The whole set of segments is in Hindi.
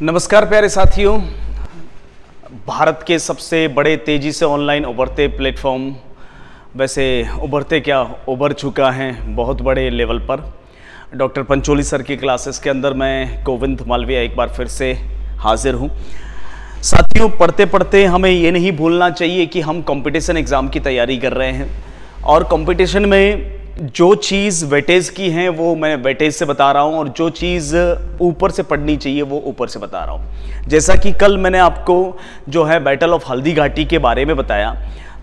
नमस्कार प्यारे साथियों। भारत के सबसे बड़े तेज़ी से ऑनलाइन उभरते प्लेटफॉर्म वैसे उभरते क्या उभर चुका है बहुत बड़े लेवल पर। डॉक्टर पंचोली सर की क्लासेस के अंदर मैं गोविंद मालविया एक बार फिर से हाजिर हूँ। साथियों पढ़ते पढ़ते हमें ये नहीं भूलना चाहिए कि हम कंपटीशन एग्ज़ाम की तैयारी कर रहे हैं। और कंपटीशन में जो चीज़ वेटेज की है, वो मैं वेटेज से बता रहा हूँ और जो चीज़ ऊपर से पढ़नी चाहिए, वो ऊपर से बता रहा हूँ। जैसा कि कल मैंने आपको जो है बैटल ऑफ़ हल्दी घाटी के बारे में बताया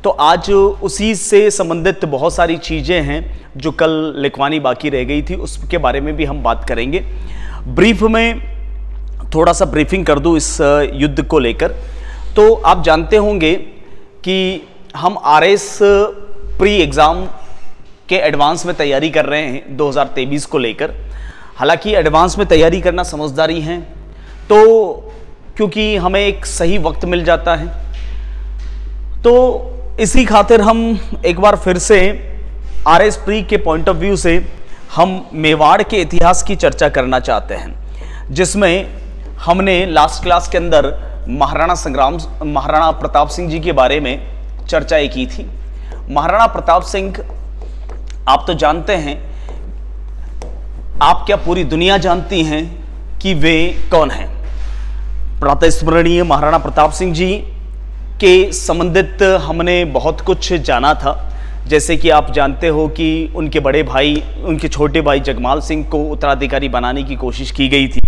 तो आज उसी से संबंधित बहुत सारी चीज़ें हैं जो कल लिखवानी बाकी रह गई थी, उसके बारे में भी हम बात करेंगे। ब्रीफ में थोड़ा सा ब्रीफिंग कर दूँ इस युद्ध को लेकर। तो आप जानते होंगे कि हम आर एस प्री एग्ज़ाम के एडवांस में तैयारी कर रहे हैं 2023 को लेकर। हालाँकि एडवांस में तैयारी करना समझदारी है। तो क्योंकि हमें एक सही वक्त मिल जाता है तो इसी खातिर हम एक बार फिर से आर एस प्री के पॉइंट ऑफ़ व्यू से हम मेवाड़ के इतिहास की चर्चा करना चाहते हैं, जिसमें हमने लास्ट क्लास के अंदर महाराणा संग्राम, महाराणा प्रताप सिंह जी के बारे में चर्चाएँ की थी। महाराणा प्रताप सिंह आप तो जानते हैं, आप क्या पूरी दुनिया जानती हैं कि वे कौन हैं? प्रातः स्मरणीय महाराणा प्रताप सिंह जी के संबंधित हमने बहुत कुछ जाना था। जैसे कि आप जानते हो कि उनके बड़े भाई, उनके छोटे भाई जगमाल सिंह को उत्तराधिकारी बनाने की कोशिश की गई थी,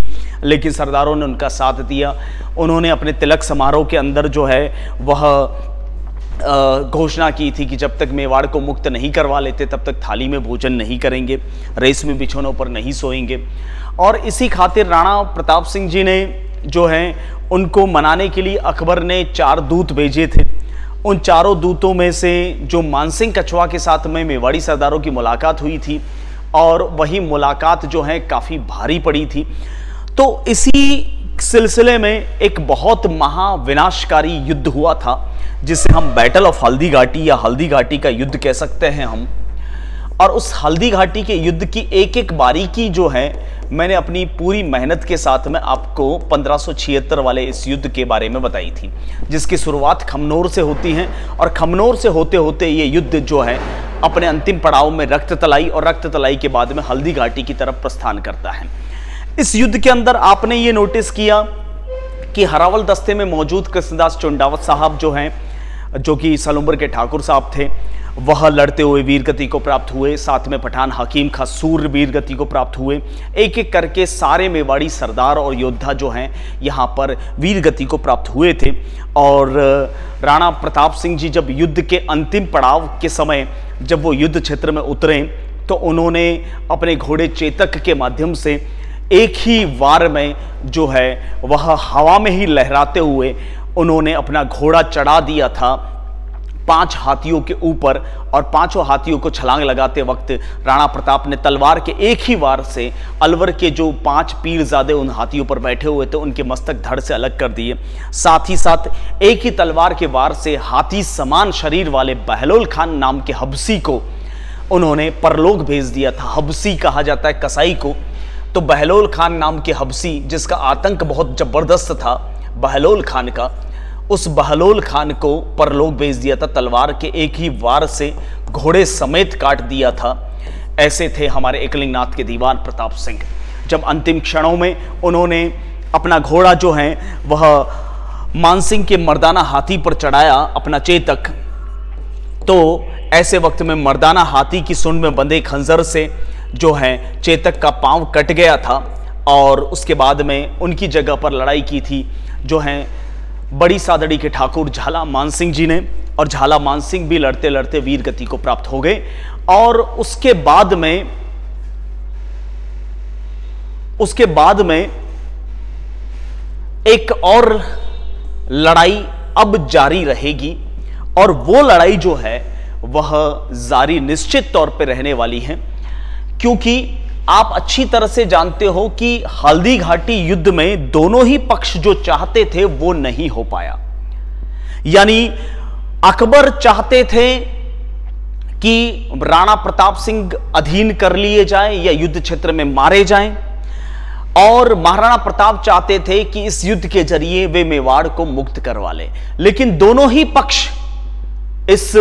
लेकिन सरदारों ने उनका साथ दिया। उन्होंने अपने तिलक समारोह के अंदर जो है, वह घोषणा की थी कि जब तक मेवाड़ को मुक्त नहीं करवा लेते, तब तक थाली में भोजन नहीं करेंगे, रेस में बिछौनों पर नहीं सोएँगे। और इसी खातिर राणा प्रताप सिंह जी ने जो हैं, उनको मनाने के लिए अकबर ने चार दूत भेजे थे। उन चारों दूतों में से जो मानसिंह कछवा के साथ में मेवाड़ी सरदारों की मुलाकात हुई थी, और वही मुलाकात जो है, काफ़ी भारी पड़ी थी। तो इसी सिलसिले में एक बहुत महाविनाशकारी युद्ध हुआ था, जिसे हम बैटल ऑफ़ हल्दी घाटी या हल्दी घाटी का युद्ध कह सकते हैं हम। और उस हल्दी घाटी के युद्ध की एक एक बारीकी जो है, मैंने अपनी पूरी मेहनत के साथ में आपको 1576 वाले इस युद्ध के बारे में बताई थी, जिसकी शुरुआत खमनोर से होती है। और खमनोर से होते होते ये युद्ध जो है, अपने अंतिम पड़ाव में रक्त तलाई और रक्त तलाई के बाद में हल्दी घाटी की तरफ़ प्रस्थान करता है। इस युद्ध के अंदर आपने ये नोटिस किया कि हरावल दस्ते में मौजूद कृष्णदास चुंडावत साहब जो हैं, जो कि सलुम्बर के ठाकुर साहब थे, वह लड़ते हुए वीरगति को प्राप्त हुए, साथ में पठान हकीम खा सूर्य वीर गति को प्राप्त हुए एक एक करके सारे मेवाड़ी सरदार और योद्धा जो हैं, यहाँ पर वीर गति को प्राप्त हुए थे। और, राणा प्रताप सिंह जी जब युद्ध के अंतिम पड़ाव के समय जब वो युद्ध क्षेत्र में उतरे तो उन्होंने अपने घोड़े चेतक के माध्यम से एक ही वार में जो है, वह हवा में ही लहराते हुए उन्होंने अपना घोड़ा चढ़ा दिया था पाँच हाथियों के ऊपर और पाँचों हाथियों को छलांग लगाते वक्त राणा प्रताप ने तलवार के एक ही वार से अलवर के जो पाँच पीर ज़्यादा उन हाथियों पर बैठे हुए थे, उनके मस्तक धड़ से अलग कर दिए। साथ ही साथ एक ही तलवार के वार से हाथी समान शरीर वाले बहलोल खान नाम के हबसी को उन्होंने परलोक भेज दिया था। हबसी कहा जाता है, कसाई को। तो बहलोल खान नाम के हबसी, जिसका आतंक बहुत ज़बरदस्त था, बहलोल खान का, उस बहलोल खान को परलोक भेज दिया था, तलवार के एक ही वार से घोड़े समेत काट दिया था। ऐसे थे हमारे एकलिंगनाथ के दीवान प्रताप सिंह। जब अंतिम क्षणों में उन्होंने अपना घोड़ा जो है, वह मानसिंह के मर्दाना हाथी पर चढ़ाया अपना चेतक तो ऐसे वक्त में मर्दाना हाथी की सुन में बंधे खंजर से जो है, चेतक का पाँव कट गया था और उसके बाद में उनकी जगह पर लड़ाई की थी, जो है, बड़ी सादड़ी के ठाकुर झाला मानसिंह जी ने और झाला मानसिंह भी लड़ते लड़ते वीर गति को प्राप्त हो गए और उसके बाद में, उसके बाद में एक और लड़ाई अब जारी रहेगी और वो लड़ाई जो है, वह जारी निश्चित तौर पे रहने वाली है। क्योंकि आप अच्छी तरह से जानते हो कि हल्दी घाटी युद्ध में दोनों ही पक्ष जो चाहते थे वो नहीं हो पाया। यानी अकबर चाहते थे कि राणा प्रताप सिंह अधीन कर लिए जाए या युद्ध क्षेत्र में मारे जाएँ, और महाराणा प्रताप चाहते थे कि इस युद्ध के ज़रिए वे मेवाड़ को मुक्त करवा ले। लेकिन दोनों ही पक्ष इस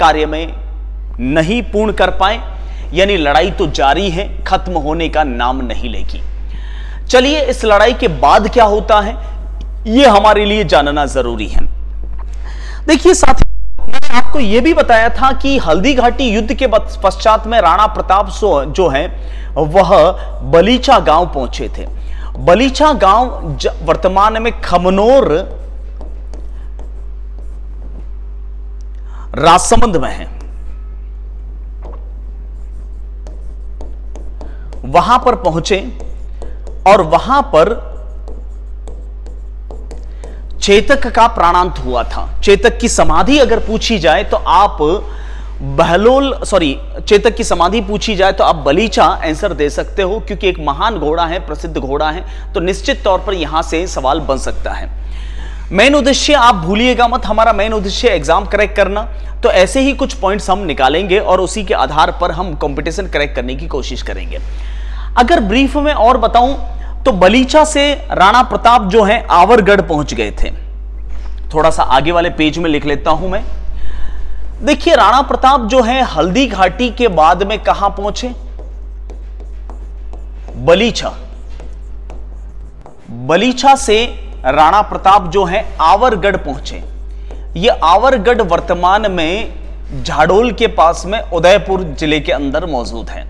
कार्य में नहीं पूर्ण कर पाए। यानी लड़ाई तो जारी है, खत्म होने का नाम नहीं लेगी। चलिए, इस लड़ाई के बाद क्या होता है? यह हमारे लिए जानना ज़रूरी है। देखिए साथी, मैंने आपको यह भी बताया था कि हल्दी घाटी युद्ध के पश्चात में राणा प्रताप जो है, वह बलीचा गाँव पहुँचे थे। बलीचा गाँव वर्तमान में खमनोर, राजसमंद में है। वहाँ पर पहुँचे और वहाँ पर चेतक का प्राणांत हुआ था। चेतक की समाधि अगर पूछी जाए तो आप बहलोल सॉरी चेतक की समाधि पूछी जाए तो आप बलीचा आंसर दे सकते हो, क्योंकि एक महान घोड़ा है, प्रसिद्ध घोड़ा है तो निश्चित तौर पर यहाँ से सवाल बन सकता है। मेन उद्देश्य आप भूलिएगा मत, हमारा मेन उद्देश्य एग्ज़ाम करेक्ट करना तो ऐसे ही कुछ पॉइंट्स हम निकालेंगे और उसी के आधार पर हम कंपटीशन करेक्ट करने की कोशिश करेंगे। अगर ब्रीफ में और बताऊँ तो बलीचा से राणा प्रताप जो है, आवरगढ़ पहुँच गए थे। थोड़ा सा आगे वाले पेज में लिख लेता हूँ मैं। देखिए, राणा प्रताप जो है, हल्दी घाटी के बाद में कहाँ पहुँचे? बलीछा बलीछा से राणा प्रताप जो है, आवरगढ़ पहुँचे। ये आवरगढ़ वर्तमान में झाडोल के पास में उदयपुर ज़िले के अंदर मौजूद है।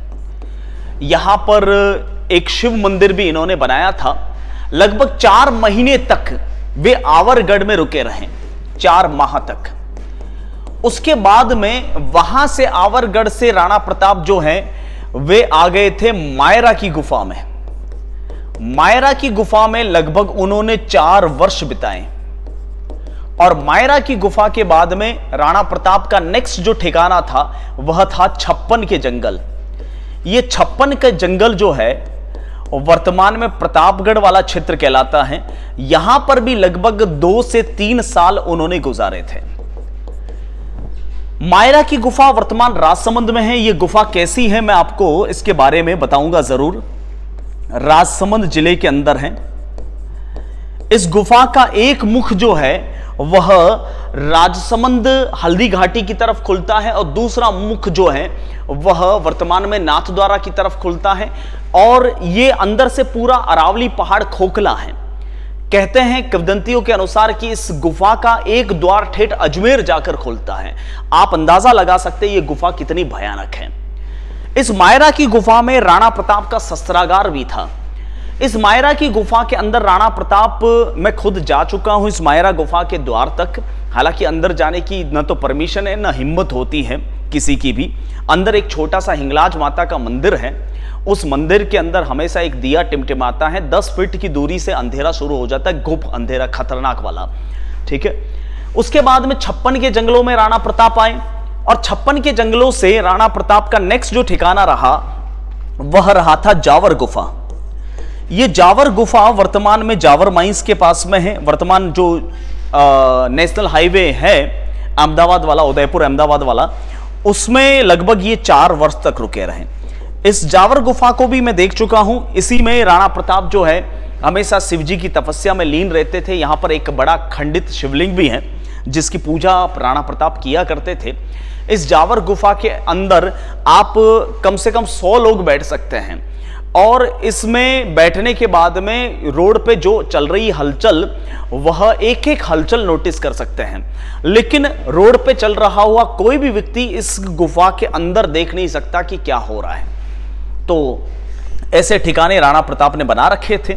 यहाँ पर एक शिव मंदिर भी इन्होंने बनाया था। लगभग चार महीने तक वे आवरगढ़ में रुके रहे, चार माह तक। उसके बाद में वहाँ से आवरगढ़ से राणा प्रताप जो है, वे आ गए थे मायरा की गुफा में। मायरा की गुफा में लगभग उन्होंने चार वर्ष बिताए। और मायरा की गुफा के बाद में राणा प्रताप का नेक्स्ट जो ठिकाना था, वह था छप्पन के जंगल। ये छप्पन के जंगल जो है वर्तमान में प्रतापगढ़ वाला क्षेत्र कहलाता है। यहाँ पर भी लगभग दो से तीन साल उन्होंने गुजारे थे। मायरा की गुफा वर्तमान राजसमंद में है। यह गुफा कैसी है, मैं आपको इसके बारे में बताऊँगा ज़रूर। राजसमंद ज़िले के अंदर है। इस गुफा का एक मुख जो है, वह राजसमंद हल्दी घाटी की तरफ़ खुलता है और दूसरा मुख जो है, वह वर्तमान में नाथ द्वारा की तरफ़ खुलता है और ये अंदर से पूरा अरावली पहाड़ खोखला है। कहते हैं किवदंतियों के अनुसार कि इस गुफा का एक द्वार ठेठ अजमेर जाकर खुलता है। आप अंदाज़ा लगा सकते हैं ये गुफा कितनी भयानक है। इस मायरा की गुफा में राणा प्रताप का शस्त्रागार भी था। इस मायरा की गुफा के अंदर राणा प्रताप, मैं खुद जा चुका हूँ इस मायरा गुफा के द्वार तक। हालाँकि अंदर जाने की न तो परमिशन है, न हिम्मत होती है किसी की भी। अंदर एक छोटा सा हिंगलाज माता का मंदिर है। उस मंदिर के अंदर हमेशा एक दिया टिमटिमाता है। दस फीट की दूरी से अंधेरा शुरू हो जाता है गुप अंधेरा, खतरनाक वाला। ठीक है? उसके बाद में छप्पन के जंगलों में राणा प्रताप आए और छप्पन के जंगलों से राणा प्रताप का नेक्स्ट जो ठिकाना रहा, वह रहा था जावर गुफा। ये जावर गुफा वर्तमान में जावर माइंस के पास में है। वर्तमान जो नेशनल हाईवे है, अहमदाबाद वाला, उदयपुर अहमदाबाद वाला, उसमें लगभग ये चार वर्ष तक रुके रहे। इस जावर गुफा को भी मैं देख चुका हूँ। इसी में राणा प्रताप जो है, हमेशा शिवजी की तपस्या में लीन रहते थे। यहाँ पर एक बड़ा खंडित शिवलिंग भी है, जिसकी पूजा राणा प्रताप किया करते थे। इस जावर गुफा के अंदर आप कम से कम सौ लोग बैठ सकते हैं। और इसमें बैठने के बाद में रोड पे जो चल रही हलचल, वह एक एक हलचल नोटिस कर सकते हैं। लेकिन रोड पे चल रहा हुआ कोई भी व्यक्ति इस गुफा के अंदर देख नहीं सकता कि क्या हो रहा है। तो ऐसे ठिकाने राणा प्रताप ने बना रखे थे।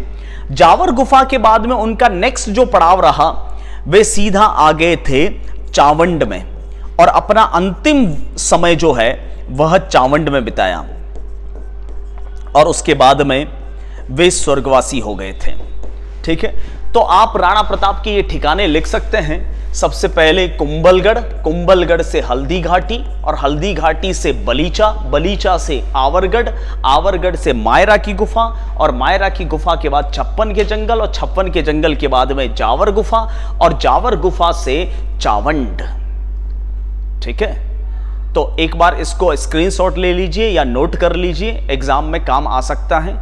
जावर गुफा के बाद में उनका नेक्स्ट जो पड़ाव रहा, वे सीधा आ गए थे चावंड में। और अपना अंतिम समय जो है, वह चावंड में बिताया। और उसके बाद में वे स्वर्गवासी हो गए थे। ठीक है? तो आप राणा प्रताप के ये ठिकाने लिख सकते हैं। सबसे पहले कुंबलगढ़ कुंबलगढ़ से हल्दी घाटी और हल्दी घाटी से बलीचा बलीचा से आवरगढ़ आवरगढ़ से मायरा की गुफा और मायरा की गुफा के बाद छप्पन के जंगल और छप्पन के जंगल के बाद में जावर गुफा और जावर गुफा से चावंड। ठीक है? तो एक बार इसको स्क्रीनशॉट ले लीजिए या नोट कर लीजिए एग्ज़ाम में काम आ सकता है।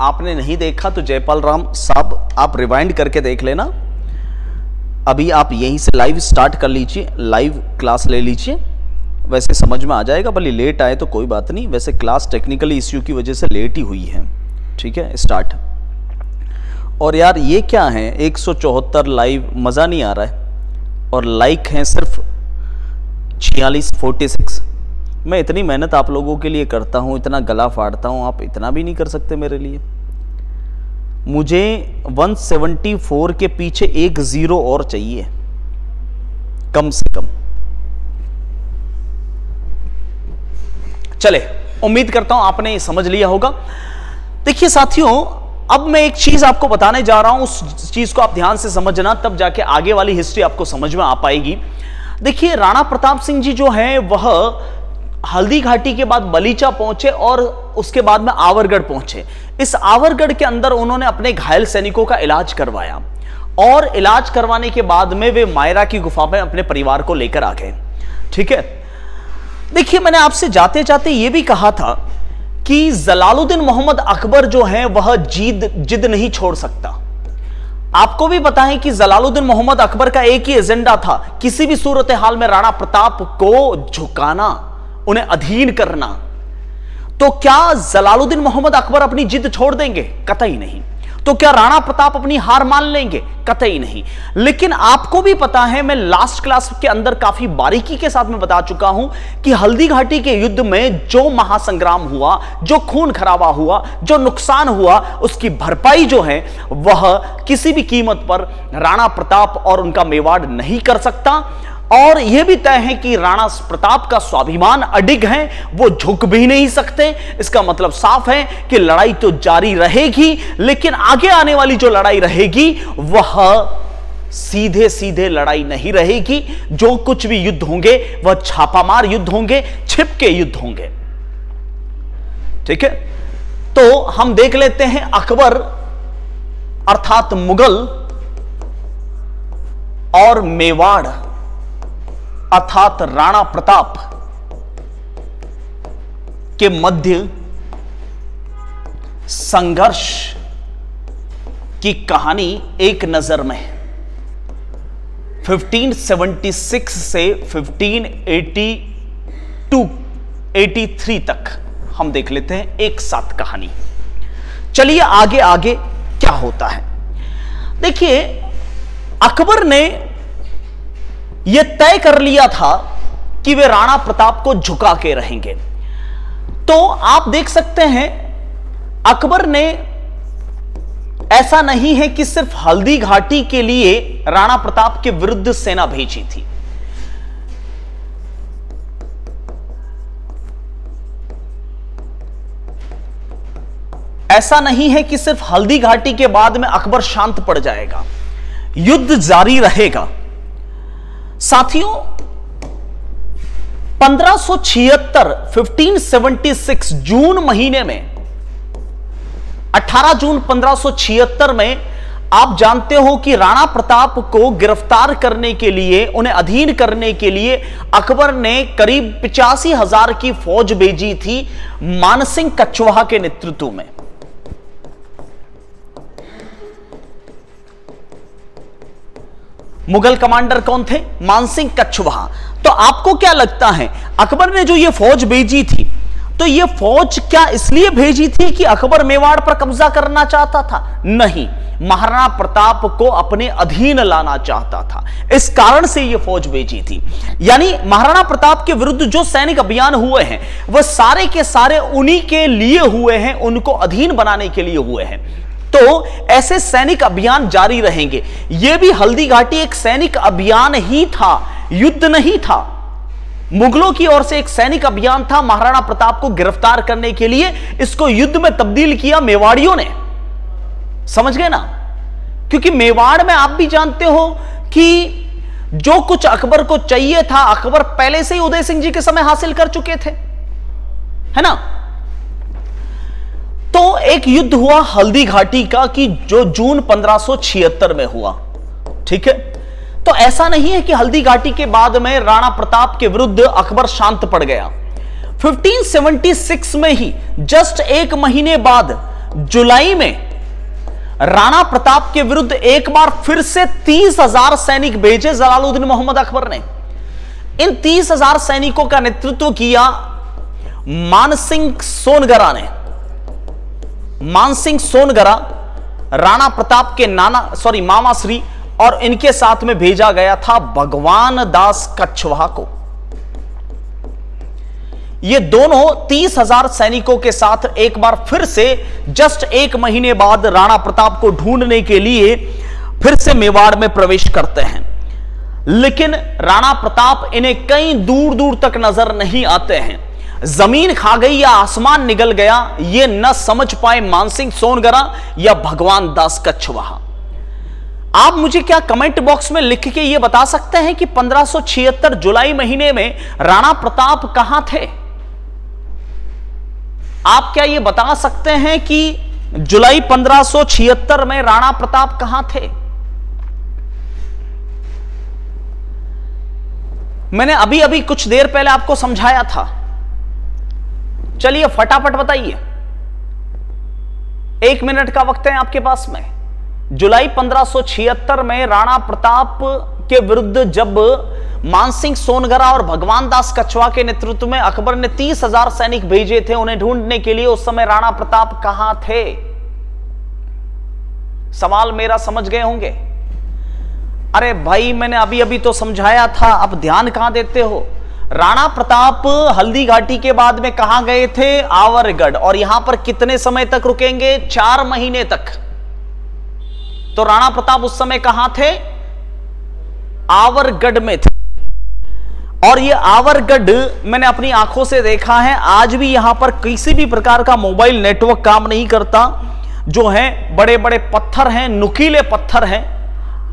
आपने नहीं देखा तो जयपाल राम साहब, आप रिवाइंड करके देख लेना। अभी आप यहीं से लाइव स्टार्ट कर लीजिए लाइव क्लास ले लीजिए। वैसे समझ में आ जाएगा, भले लेट आए तो कोई बात नहीं। वैसे क्लास टेक्निकली इश्यू की वजह से लेट ही हुई है। ठीक है? स्टार्ट और यार ये क्या है? एक सौ चौहत्तर लाइव मज़ा नहीं आ रहा है। और लाइक हैं सिर्फ़ छियालीस फोर्टी सिक्स मैं इतनी मेहनत आप लोगों के लिए करता हूँ, इतना गला फाड़ता हूँ, आप इतना भी नहीं कर सकते मेरे लिए। मुझे 174 के पीछे एक ज़ीरो और चाहिए। कम से कम। चले, उम्मीद करता हूँ आपने समझ लिया होगा। देखिए साथियों, अब मैं एक चीज़ आपको बताने जा रहा हूँ, उस चीज़ को आप ध्यान से समझना, तब जाके आगे वाली हिस्ट्री आपको समझ में आ पाएगी। देखिए, राणा प्रताप सिंह जी जो है, वह हल्दी घाटी के बाद बलीचा पहुँचे और उसके बाद में आवरगढ़ पहुँचे। इस आवरगढ़ के अंदर उन्होंने अपने घायल सैनिकों का इलाज करवाया और इलाज करवाने के बाद में वे मायरा की गुफा में अपने परिवार को लेकर आ गए। ठीक है? देखिए, मैंने आपसे जाते जाते यह भी कहा था कि जलालुद्दीन मोहम्मद अकबर जो है, वह जीद, जिद नहीं छोड़ सकता। आपको भी बताएँ कि जलालुद्दीन मोहम्मद अकबर का एक ही एजेंडा था, किसी भी सूरत हाल में राणा प्रताप को झुकाना, उन्हें अधीन करना। तो क्या जलालुद्दीन मोहम्मद अकबर अपनी जिद छोड़ देंगे? कतई नहीं। तो क्या राणा प्रताप अपनी हार मान लेंगे? कतई नहीं। लेकिन आपको भी पता है, मैं लास्ट क्लास के अंदर काफ़ी बारीकी के साथ में बता चुका हूँ कि हल्दी घाटी के युद्ध में जो महासंग्राम हुआ, जो खून खराबा हुआ, जो नुकसान हुआ, उसकी भरपाई जो है, वह किसी भी कीमत पर राणा प्रताप और उनका मेवाड़ नहीं कर सकता। और यह भी तय है कि राणा प्रताप का स्वाभिमान अडिग है, वो झुक भी नहीं सकते। इसका मतलब साफ़ है कि लड़ाई तो जारी रहेगी, लेकिन आगे आने वाली जो लड़ाई रहेगी, वह सीधे सीधे लड़ाई नहीं रहेगी। जो कुछ भी युद्ध होंगे, वह छापामार युद्ध होंगे, छिपके युद्ध होंगे। ठीक है? तो हम देख लेते हैं अकबर, अर्थात मुगल और मेवाड़। अर्थात राणा प्रताप के मध्य संघर्ष की कहानी एक नज़र में 1576 से 1582 83 तक हम देख लेते हैं एक साथ कहानी। चलिए आगे आगे क्या होता है? देखिए, अकबर ने यह तय कर लिया था कि वे राणा प्रताप को झुका के रहेंगे। तो आप देख सकते हैं, अकबर ने ऐसा नहीं है कि सिर्फ़ हल्दी घाटी के लिए राणा प्रताप के विरुद्ध सेना भेजी थी। ऐसा नहीं है कि सिर्फ़ हल्दी घाटी के बाद में अकबर शांत पड़ जाएगा। युद्ध जारी रहेगा। साथियों 1576 1576 जून महीने में 18 जून 1576 में आप जानते हो कि राणा प्रताप को गिरफ़्तार करने के लिए, उन्हें अधीन करने के लिए अकबर ने करीब पिचासी हज़ार की फौज भेजी थी मानसिंह कछवाहा के नेतृत्व में। मुगल कमांडर कौन थे? मानसिंह कच्छवाहा तो आपको क्या लगता है, अकबर ने जो ये फौज भेजी थी तो ये फौज क्या इसलिए भेजी थी कि अकबर मेवाड़ पर कब्जा करना चाहता था? नहीं, महाराणा प्रताप को अपने अधीन लाना चाहता था। इस कारण से यह फौज भेजी थी। यानी महाराणा प्रताप के विरुद्ध जो सैनिक अभियान हुए हैं वह सारे के सारे उन्हीं के लिए हुए हैं, उनको अधीन बनाने के लिए हुए हैं। तो ऐसे सैनिक अभियान जारी रहेंगे। यह भी हल्दी घाटी एक सैनिक अभियान ही था, युद्ध नहीं था। मुगलों की ओर से एक सैनिक अभियान था महाराणा प्रताप को गिरफ़्तार करने के लिए। इसको युद्ध में तब्दील किया मेवाड़ियों ने। समझ गए ना? क्योंकि मेवाड़ में आप भी जानते हो कि जो कुछ अकबर को चाहिए था, अकबर पहले से ही उदय सिंह जी के समय हासिल कर चुके थे। है ना? तो एक युद्ध हुआ हल्दी घाटी का कि जो जून 1576 में हुआ। ठीक है? तो ऐसा नहीं है कि हल्दी घाटी के बाद में राणा प्रताप के विरुद्ध अकबर शांत पड़ गया। 1576 में ही जस्ट एक महीने बाद, जुलाई में, राणा प्रताप के विरुद्ध एक बार फिर से तीस हज़ार सैनिक भेजे जलालुद्दीन मोहम्मद अकबर ने। इन तीस हज़ार सैनिकों का नेतृत्व किया मानसिंह सोनगरा ने। मानसिंह सोनगरा, राणा प्रताप के नाना सॉरी मामा श्री और इनके साथ में भेजा गया था भगवान दास कछवाहा को। ये दोनों तीस हज़ार सैनिकों के साथ एक बार फिर से जस्ट एक महीने बाद राणा प्रताप को ढूँढने के लिए फिर से मेवाड़ में प्रवेश करते हैं। लेकिन राणा प्रताप इन्हें कई दूर दूर तक नज़र नहीं आते हैं। ज़मीन खा गई या आसमान निगल गया, ये न समझ पाए मानसिंह सोनगरा या भगवान दास कछवाहा आप मुझे क्या कमेंट बॉक्स में लिख के ये बता सकते हैं कि 1576 जुलाई महीने में राणा प्रताप कहाँ थे? आप क्या ये बता सकते हैं कि जुलाई 1576 में राणा प्रताप कहाँ थे? मैंने अभी अभी कुछ देर पहले आपको समझाया था। चलिए फटाफट बताइए। एक मिनट का वक्त है आपके पास में। जुलाई 1576 में राणा प्रताप के विरुद्ध जब मानसिंह सोनगरा और भगवान दास कछवा के नेतृत्व में अकबर ने तीस हज़ार सैनिक भेजे थे उन्हें ढूँढने के लिए, उस समय राणा प्रताप कहाँ थे? सवाल मेरा समझ गए होंगे। अरे भाई, मैंने अभी अभी तो समझाया था, अब ध्यान कहाँ देते हो? राणा प्रताप हल्दी घाटी के बाद में कहा गए थे? आवरगढ़। और यहाँ पर कितने समय तक रुकेंगे? चार महीने तक। तो राणा प्रताप उस समय कहाँ थे? आवरगढ़ में थे। और ये आवरगढ़ मैंने अपनी आँखों से देखा है। आज भी यहाँ पर किसी भी प्रकार का मोबाइल नेटवर्क काम नहीं करता। जो है बड़े बड़े पत्थर हैं, नुकीले पत्थर हैं।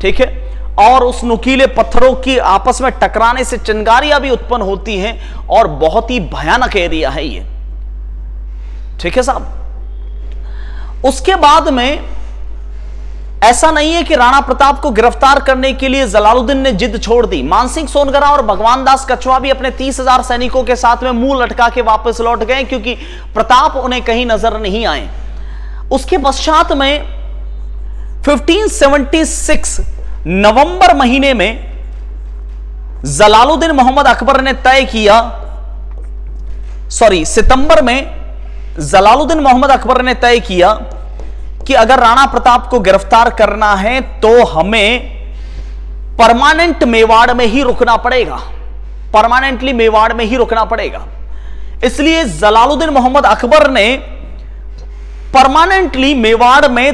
ठीक है? और उस नुकीले पत्थरों की आपस में टकराने से चिंगारियाँ भी उत्पन्न होती हैं और बहुत ही भयानक एरिया है ये। ठीक है साहब? उसके बाद में ऐसा नहीं है कि राणा प्रताप को गिरफ़्तार करने के लिए जलालुद्दीन ने जिद छोड़ दी। मानसिंह सोनगरा और भगवान दास कछुआ भी अपने तीस हज़ार सैनिकों के साथ में मुँह लटका के वापस लौट गए क्योंकि प्रताप उन्हें कहीं नज़र नहीं आए। उसके पश्चात में 1576 नवंबर महीने में जलालुद्दीन मोहम्मद अकबर ने तय किया, सॉरी, सितंबर में जलालुद्दीन मोहम्मद अकबर ने तय किया कि अगर राणा प्रताप को गिरफ़्तार करना है तो हमें परमानेंट मेवाड़ में ही रुकना पड़ेगा। परमानेंटली मेवाड़ में ही रुकना पड़ेगा। इसलिए जलालुद्दीन मोहम्मद अकबर ने परमानेंटली मेवाड़ में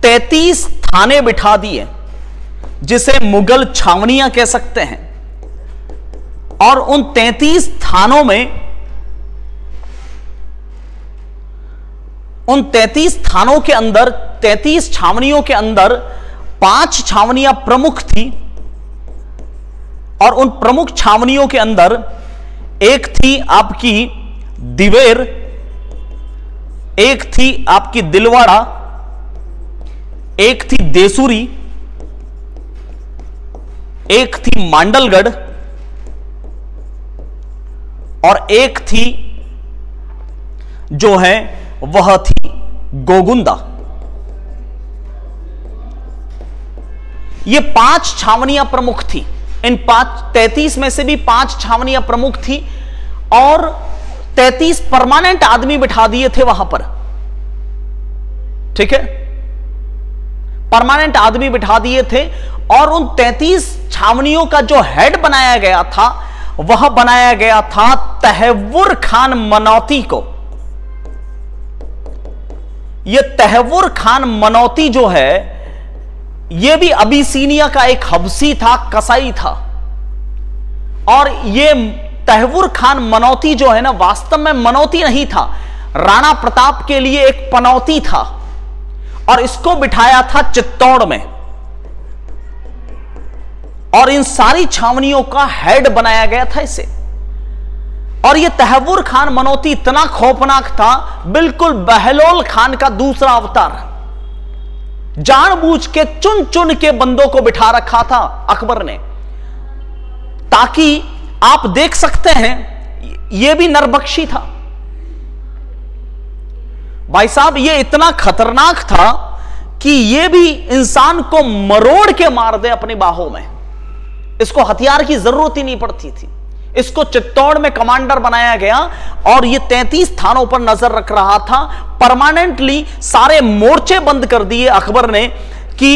33 थाने बिठा दिए। जिसे मुगल छावनियाँ कह सकते हैं। और उन 33 थानों में, उन 33 थानों के अंदर 33 छावनियों के अंदर पाँच छावनियाँ प्रमुख थी, और उन प्रमुख छावनियों के अंदर एक थी आपकी दिवेर, एक थी आपकी दिलवाड़ा, एक थी देसुरी एक थी मांडलगढ़ और एक थी जो है, वह थी गोगुंदा। ये पाँच छावनियाँ प्रमुख थी। इन पाँच, तैतीस में से भी पाँच छावनियाँ प्रमुख थी और तैतीस परमानेंट आदमी बिठा दिए थे वहाँ पर। ठीक है? परमानेंट आदमी बिठा दिए थे और उन तैतीस छावनियों का जो हेड बनाया गया था, वह बनाया गया था तहवुर खान मनौती को। यह तहवुर खान मनौती जो है यह भी अबिसीनिया का एक हबसी था, कसाई था। और यह तहवुर खान मनौती जो है ना, वास्तव में मनौती नहीं था। राणा प्रताप के लिए एक पनौती था। और इसको बिठाया था चित्तौड़ में। और इन सारी छावनियों का हेड बनाया गया था इसे। और यह तहवुर खान मनोती इतना खौफनाक था, बिल्कुल बहलोल खान का दूसरा अवतार। जानबूझ के चुन चुन के बंदों को बिठा रखा था अकबर ने। ताकि आप देख सकते हैं यह भी नरबक्षी था। भाई साहब, ये इतना खतरनाक था कि ये भी इंसान को मरोड़ के मार दे अपनी बाहों में। इसको हथियार की ज़रूरत ही नहीं पड़ती थी। इसको चित्तौड़ में कमांडर बनाया गया और ये 33 स्थानों पर नज़र रख रहा था। परमानेंटली सारे मोर्चे बंद कर दिए अकबर ने कि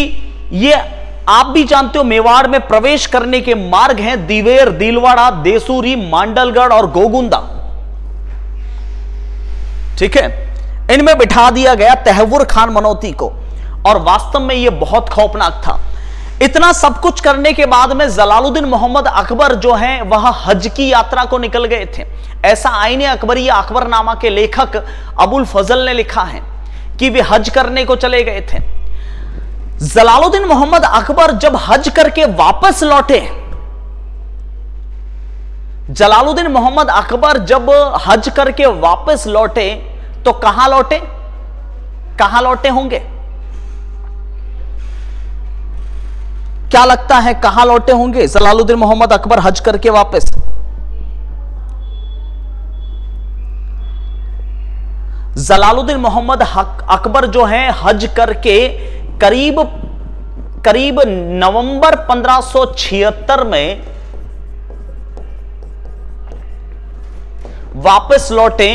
ये आप भी जानते हो, मेवाड़ में प्रवेश करने के मार्ग हैं दिवेर, दिलवाड़ा, देसूरी, मांडलगढ़ और गोगुंदा। ठीक है? इनमें बिठा दिया गया तहवुर खान मनोती को। और वास्तव में यह बहुत खौफनाक था। इतना सब कुछ करने के बाद में जलालुद्दीन मोहम्मद अकबर जो है, वह हज की यात्रा को निकल गए थे। ऐसा आईने अकबर अकबरी अकबरनामा के लेखक अबुल फजल ने लिखा है कि वे हज करने को चले गए थे। जलालुद्दीन मोहम्मद अकबर जब हज करके वापस लौटे, जलालुद्दीन मोहम्मद अकबर जब हज करके वापस लौटे तो कहाँ लौटे? कहाँ लौटे होंगे? क्या लगता है कहाँ लौटे होंगे? जलालुद्दीन मोहम्मद अकबर हज करके वापस। जलालुद्दीन मोहम्मद अकबर जो है, हज करके करीब करीब नवंबर 1576 में वापस लौटे।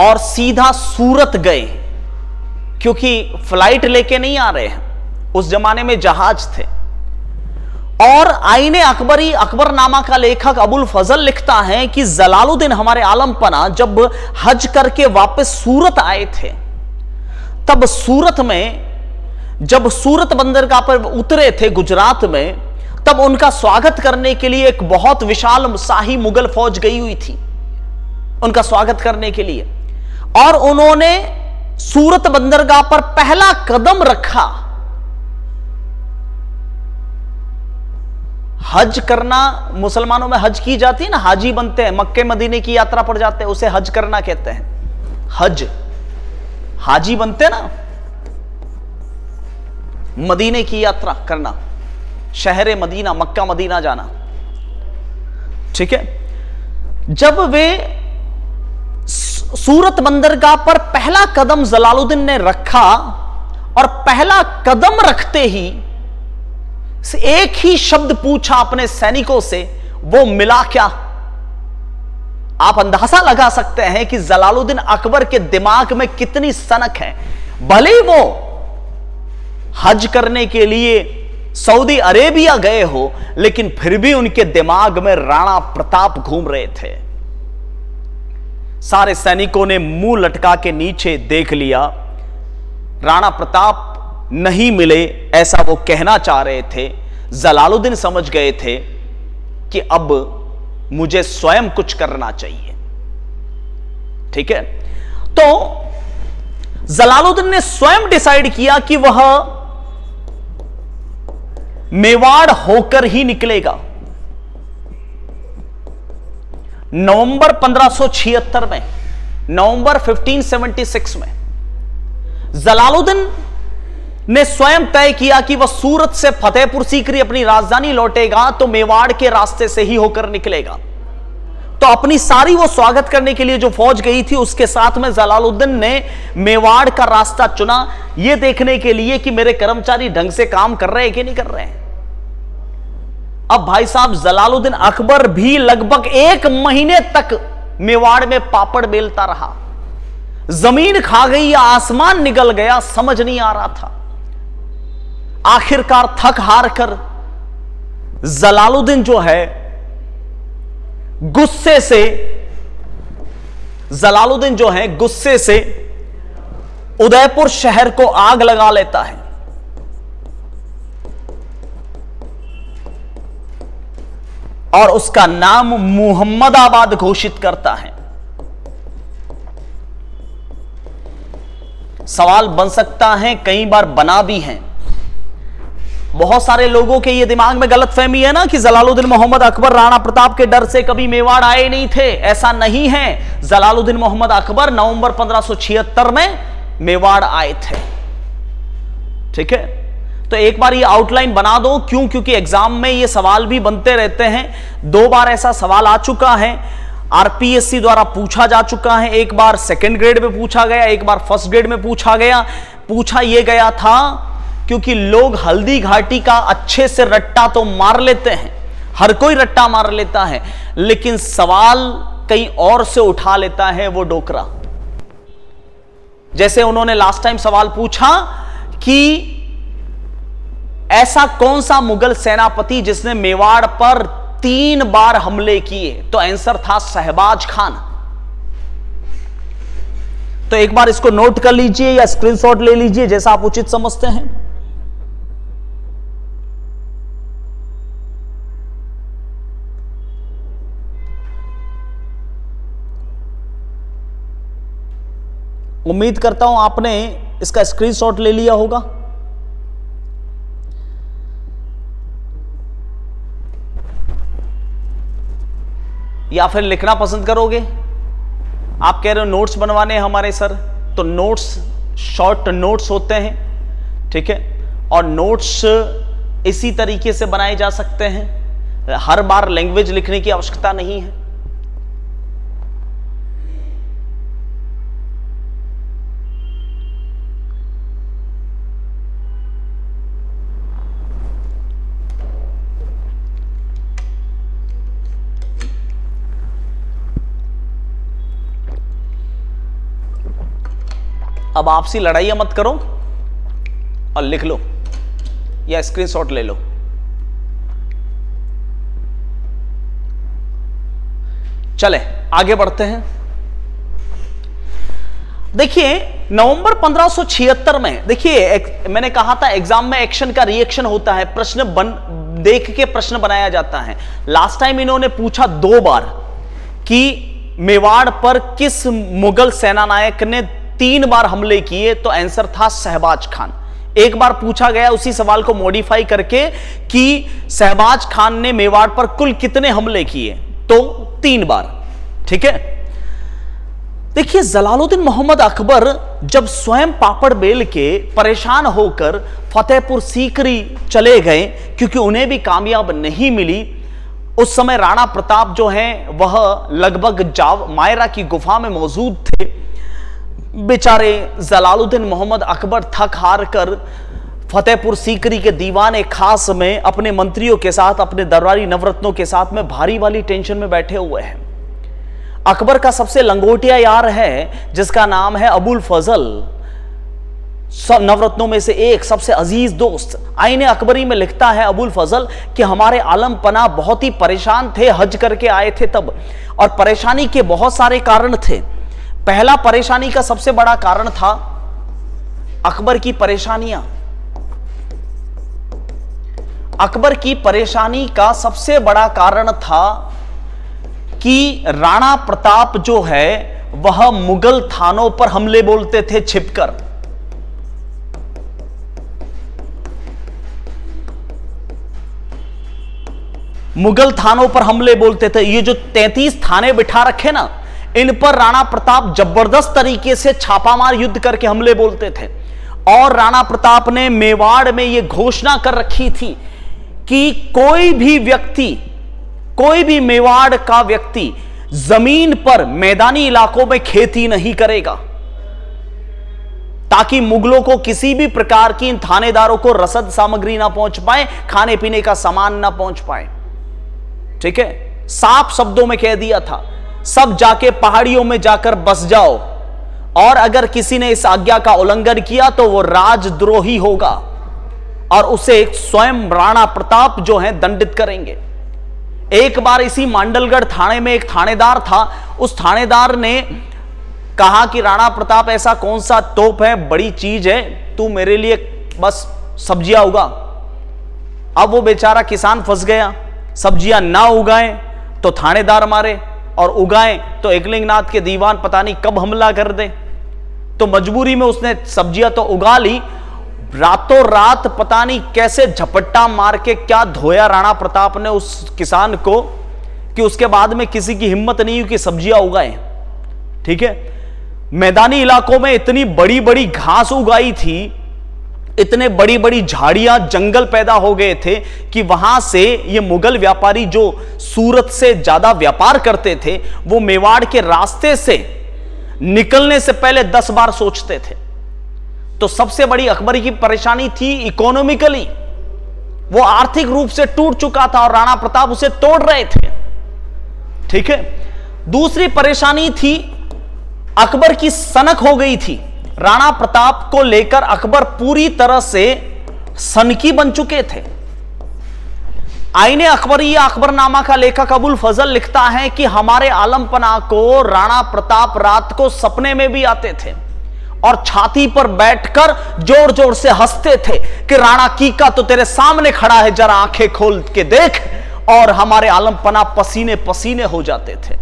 और सीधा सूरत गए, क्योंकि फ़्लाइट लेके नहीं आ रहे हैं। उस जमाने में जहाज़ थे। और आईने अकबरी अकबरनामा का लेखक अबुल फजल लिखता है कि जलालुद्दीन हमारे आलम पना जब हज करके वापस सूरत आए थे, तब सूरत में, जब सूरत बंदरगाह पर उतरे थे गुजरात में, तब उनका स्वागत करने के लिए एक बहुत विशाल शाही मुगल फौज गई हुई थी। उनका स्वागत करने के लिए। और उन्होंने सूरत बंदरगाह पर पहला कदम रखा। हज करना, मुसलमानों में हज की जाती है ना, हाजी बनते हैं, मक्के मदीने की यात्रा पर जाते हैं, उसे हज करना कहते हैं। हज, हाजी बनते ना, मदीने की यात्रा करना, शहर मदीना, मक्का मदीना जाना। ठीक है? जब वे सूरत बंदरगाह पर पहला कदम जलालुद्दीन ने रखा और पहला कदम रखते ही एक ही शब्द पूछा अपने सैनिकों से, वो मिला क्या? आप अंदाज़ा लगा सकते हैं कि जलालुद्दीन अकबर के दिमाग में कितनी सनक है। भले वो हज करने के लिए सऊदी अरेबिया गए हो, लेकिन फिर भी उनके दिमाग में राणा प्रताप घूम रहे थे। सारे सैनिकों ने मुँह लटका के नीचे देख लिया। राणा प्रताप नहीं मिले, ऐसा वो कहना चाह रहे थे। जलालुद्दीन समझ गए थे कि अब मुझे स्वयं कुछ करना चाहिए। ठीक है? तो जलालुद्दीन ने स्वयं डिसाइड किया कि वह मेवाड़ होकर ही निकलेगा। नवंबर 1576 में, नवंबर 1576 में, जलालुद्दीन ने स्वयं तय किया कि वह सूरत से फतेहपुर सीकरी अपनी राजधानी लौटेगा तो मेवाड़ के रास्ते से ही होकर निकलेगा। तो अपनी सारी वो स्वागत करने के लिए जो फौज गई थी, उसके साथ में जलालुद्दीन ने मेवाड़ का रास्ता चुना। यह देखने के लिए कि मेरे कर्मचारी ढंग से काम कर रहे हैं कि नहीं कर रहे हैं। अब भाई साहब जलालुद्दीन अकबर भी लगभग एक महीने तक मेवाड़ में पापड़ बेलता रहा। ज़मीन खा गई या आसमान निकल गया, समझ नहीं आ रहा था। आखिरकार थक हार कर जलालुद्दीन जो है, गुस्से से, जलालुद्दीन जो है, गुस्से से उदयपुर शहर को आग लगा लेता है। और उसका नाम मुहम्मदाबाद घोषित करता है। सवाल बन सकता है, कई बार बना भी है। बहुत सारे लोगों के ये दिमाग में गलत फहमी है ना कि जलालुद्दीन मोहम्मद अकबर, राणा प्रताप के डर से कभी मेवाड़ आए नहीं थे। ऐसा नहीं है। जलालुद्दीन मोहम्मद अकबर नवंबर 1576 में मेवाड़ आए थे। ठीक है? तो एक बार ये आउटलाइन बना दो। क्यों? क्योंकि एग्ज़ाम में ये सवाल भी बनते रहते हैं। दो बार ऐसा सवाल आ चुका है। आरपीएससी द्वारा पूछा जा चुका है। एक बार सेकेंड ग्रेड में पूछा गया, एक बार फ़र्स्ट ग्रेड में पूछा गया। पूछा यह गया था, क्योंकि लोग हल्दी घाटी का अच्छे से रट्टा तो मार लेते हैं। हर कोई रट्टा मार लेता है, लेकिन सवाल कहीं और से उठा लेता है वो डोकरा। जैसे उन्होंने लास्ट टाइम सवाल पूछा कि ऐसा कौन सा मुगल सेनापति जिसने मेवाड़ पर तीन बार हमले किए? तो आंसर था शहबाज खान। तो एक बार इसको नोट कर लीजिए या स्क्रीनशॉट ले लीजिए, जैसा आप उचित समझते हैं। उम्मीद करता हूँ आपने इसका स्क्रीनशॉट ले लिया होगा। या फिर लिखना पसंद करोगे? आप कह रहे हो नोट्स बनवाने हैं हमारे सर तो नोट्स शॉर्ट नोट्स होते हैं, ठीक है? और नोट्स इसी तरीके से बनाए जा सकते हैं। हर बार लैंग्वेज लिखने की आवश्यकता नहीं है। अब आपसी लड़ाइयाँ मत करो और लिख लो या स्क्रीनशॉट ले लो। चले, आगे बढ़ते हैं। देखिए, नवंबर 1576 में, देखिए मैंने कहा था एग्ज़ाम में एक्शन का रिएक्शन होता है, प्रश्न बन, देख के प्रश्न बनाया जाता है। लास्ट टाइम इन्होंने पूछा दो बार कि मेवाड़ पर किस मुगल सेनानायक ने तीन बार हमले किए तो आंसर था सहबाज खान। एक बार पूछा गया, उसी सवाल को मॉडिफाई करके कि सहबाज खान ने मेवाड़ पर कुल कितने हमले किए? तो तीन बार। ठीक है? देखिए, जलालुद्दीन मोहम्मद अकबर जब स्वयं पापड़ बेल के परेशान होकर फतेहपुर सीकरी चले गए, क्योंकि उन्हें भी कामयाब नहीं मिली, उस समय राणा प्रताप जो है, वह लगभग जाव मायरा की गुफा में मौजूद थे। बेचारे जलालुद्दीन मोहम्मद अकबर थक हार कर फतेहपुर सीकरी के दीवान खास में अपने मंत्रियों के साथ, अपने दरबारी नवरत्नों के साथ में भारी वाली टेंशन में बैठे हुए हैं। अकबर का सबसे लंगोटिया यार है, जिसका नाम है अबुल फजल। सब नवरत्नों में से एक सबसे अज़ीज़ दोस्त आईने अकबरी में लिखता है अबुल फजल कि हमारे आलम पना बहुत ही परेशान थे, हज करके आए थे तब। और परेशानी के बहुत सारे कारण थे। पहला परेशानी का सबसे बड़ा कारण था अकबर की परेशानियाँ। अकबर की परेशानी का सबसे बड़ा कारण था कि राणा प्रताप जो है, वह मुगल थानों पर हमले बोलते थे छिपकर। मुगल थानों पर हमले बोलते थे। ये जो 33 थाने बिठा रखे ना इन पर राणा प्रताप ज़बरदस्त तरीके से छापामार युद्ध करके हमले बोलते थे। और राणा प्रताप ने मेवाड़ में यह घोषणा कर रखी थी कि कोई भी व्यक्ति, कोई भी मेवाड़ का व्यक्ति ज़मीन पर मैदानी इलाकों में खेती नहीं करेगा, ताकि मुगलों को किसी भी प्रकार की इन थानेदारों को रसद सामग्री ना पहुँच पाए खाने पीने का सामान ना पहुँच पाए। ठीक है? साफ़ शब्दों में कह दिया था। सब जाके पहाड़ियों में जाकर बस जाओ। और अगर किसी ने इस आज्ञा का उल्लंघन किया तो वो राजद्रोही होगा। और उसे स्वयं राणा प्रताप जो है, दंडित करेंगे। एक बार इसी मांडलगढ़ थाने में एक थानेदार था। उस थानेदार ने कहा कि, राणा प्रताप, ऐसा कौन सा तोप है? बड़ी चीज़ है। तू मेरे लिए बस सब्ज़ियाँ उगा। अब वो बेचारा किसान फंस गया। सब्ज़ियाँ ना उगाए तो थानेदार मारे। और उगाएँ तो एकलिंगनाथ के दीवान पता नहीं कब हमला कर दे। तो मजबूरी में उसने सब्ज़ियाँ तो उगा ली। रातों रात पता नहीं कैसे झपट्टा मार के क्या धोया राणा प्रताप ने उस किसान को कि उसके बाद में किसी की हिम्मत नहीं हुई कि सब्ज़ियाँ उगाए। ठीक है? मैदानी इलाकों में इतनी बड़ी बड़ी घास उगाई थी इतने बड़ी बड़ी झाड़ियाँ जंगल पैदा हो गए थे कि वहाँ से ये मुगल व्यापारी जो सूरत से ज़्यादा व्यापार करते थे, वो मेवाड़ के रास्ते से निकलने से पहले दस बार सोचते थे। तो सबसे बड़ी अकबर की परेशानी थी इकोनॉमिकली वो आर्थिक रूप से टूट चुका था और राणा प्रताप उसे तोड़ रहे थे। ठीक है? दूसरी परेशानी थी, अकबर की सनक हो गई थी। राणा प्रताप को लेकर अकबर पूरी तरह से सनकी बन चुके थे। आईने अकबरी अकबरनामा का लेखक अबुल फजल लिखता है कि हमारे आलमपना को राणा प्रताप रात को सपने में भी आते थे और छाती पर बैठकर ज़ोर ज़ोर से हँसते थे कि राणा कीका तो तेरे सामने खड़ा है, जरा आँखें खोल के देख और हमारे आलमपना पसीने पसीने हो जाते थे।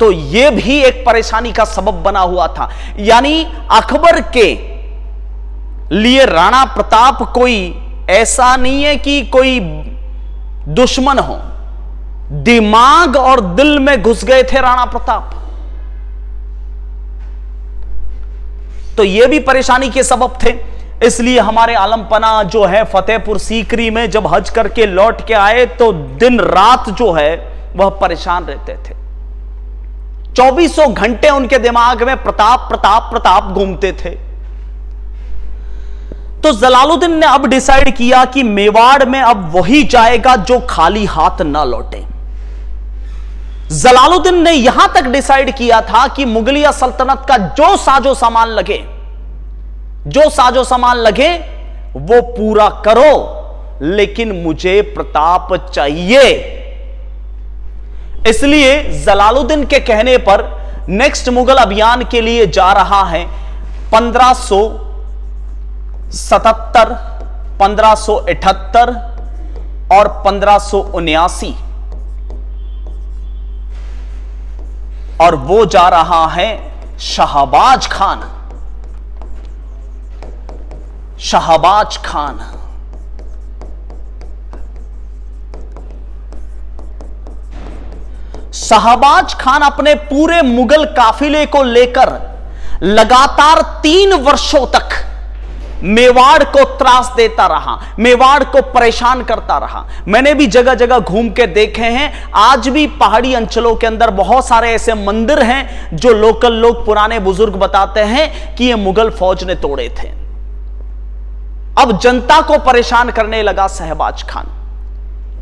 तो यह भी एक परेशानी का सबब बना हुआ था। यानी अकबर के लिए राणा प्रताप कोई ऐसा नहीं है कि कोई दुश्मन हो। दिमाग और दिल में घुस गए थे राणा प्रताप। तो यह भी परेशानी के सबब थे। इसलिए हमारे आलमपना जो है फतेहपुर सीकरी में जब हज करके लौट के आए तो दिन रात जो है, वह परेशान रहते थे। चौबीसों घंटे उनके दिमाग में प्रताप प्रताप प्रताप घूमते थे। तो जलालुद्दीन ने अब डिसाइड किया कि मेवाड़ में अब वही जाएगा जो खाली हाथ ना लौटे। जलालुद्दीन ने यहाँ तक डिसाइड किया था कि मुगलिया सल्तनत का जो साजो सामान लगे, जो साजो सामान लगे, वो पूरा करो, लेकिन मुझे प्रताप चाहिए। इसलिए जलालुद्दीन के कहने पर नेक्स्ट मुगल अभियान के लिए जा रहा है पंद्रह सो सतहत्तर, पंद्रह सो अठहत्तर और पंद्रह और वो जा रहा है शाहबाज खान। शाहबाज खान। शहबाज खान अपने पूरे मुगल काफिले को लेकर लगातार तीन वर्षों तक मेवाड़ को त्रास देता रहा, मेवाड़ को परेशान करता रहा। मैंने भी जगह जगह घूम के देखे हैं। आज भी पहाड़ी अंचलों के अंदर बहुत सारे ऐसे मंदिर हैं जो लोकल लोग, पुराने बुज़ुर्ग बताते हैं कि ये मुगल फौज ने तोड़े थे। अब जनता को परेशान करने लगा सहबाज खान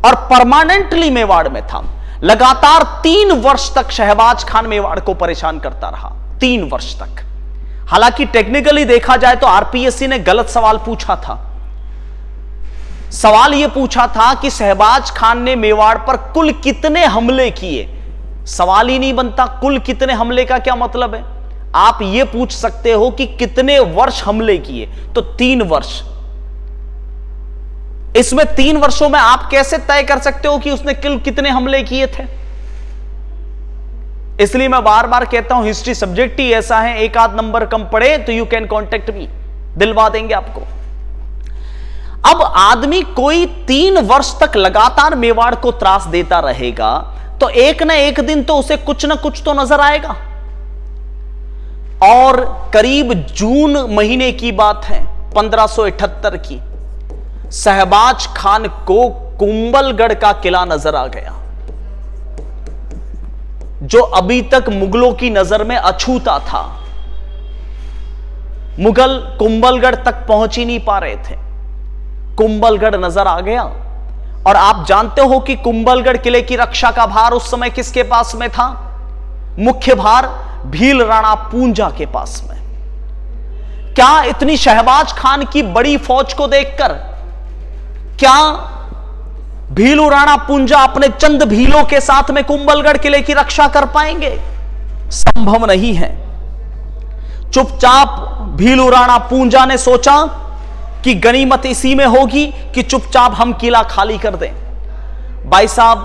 और परमानेंटली मेवाड़ में था। लगातार तीन वर्ष तक शहबाज खान मेवाड़ को परेशान करता रहा। तीन वर्ष तक। हालाँकि टेक्निकली देखा जाए तो आरपीएससी ने गलत सवाल पूछा था। सवाल यह पूछा था कि शहबाज खान ने मेवाड़ पर कुल कितने हमले किए? सवाल ही नहीं बनता, कुल कितने हमले का क्या मतलब है? आप यह पूछ सकते हो कि कितने वर्ष हमले किए? तो तीन वर्ष। इसमें तीन वर्षों में आप कैसे तय कर सकते हो कि उसने कुल कितने हमले किए थे? इसलिए मैं बार बार कहता हूँ हिस्ट्री सब्जेक्ट ही ऐसा है, एक आध नंबर कम पड़े तो यू कैन कॉन्टेक्ट मी दिलवा देंगे आपको। अब आदमी कोई तीन वर्ष तक लगातार मेवाड़ को त्रास देता रहेगा तो एक ना एक दिन तो उसे कुछ ना कुछ तो नज़र आएगा। और करीब जून महीने की बात है 1578 की। सहबाज खान को कुंबलगढ़ का किला नज़र आ गया, जो अभी तक मुगलों की नज़र में अछूता था। मुगल कुंबलगढ़ तक पहुँच ही नहीं पा रहे थे। कुंबलगढ़ नज़र आ गया, और आप जानते हो कि कुंबलगढ़ किले की रक्षा का भार उस समय किसके पास में था? मुख्य भार भील राणा पूंजा के पास में। क्या इतनी शहबाज खान की बड़ी फौज को देखकर क्या भीलू राणा पुंजा अपने चंद भीलों के साथ में कुंभलगढ़ किले की रक्षा कर पाएँगे? संभव नहीं है। चुपचाप भीलू राणा पूंजा ने सोचा कि गनीमत इसी में होगी कि चुपचाप हम किला खाली कर दें। भाई साहब,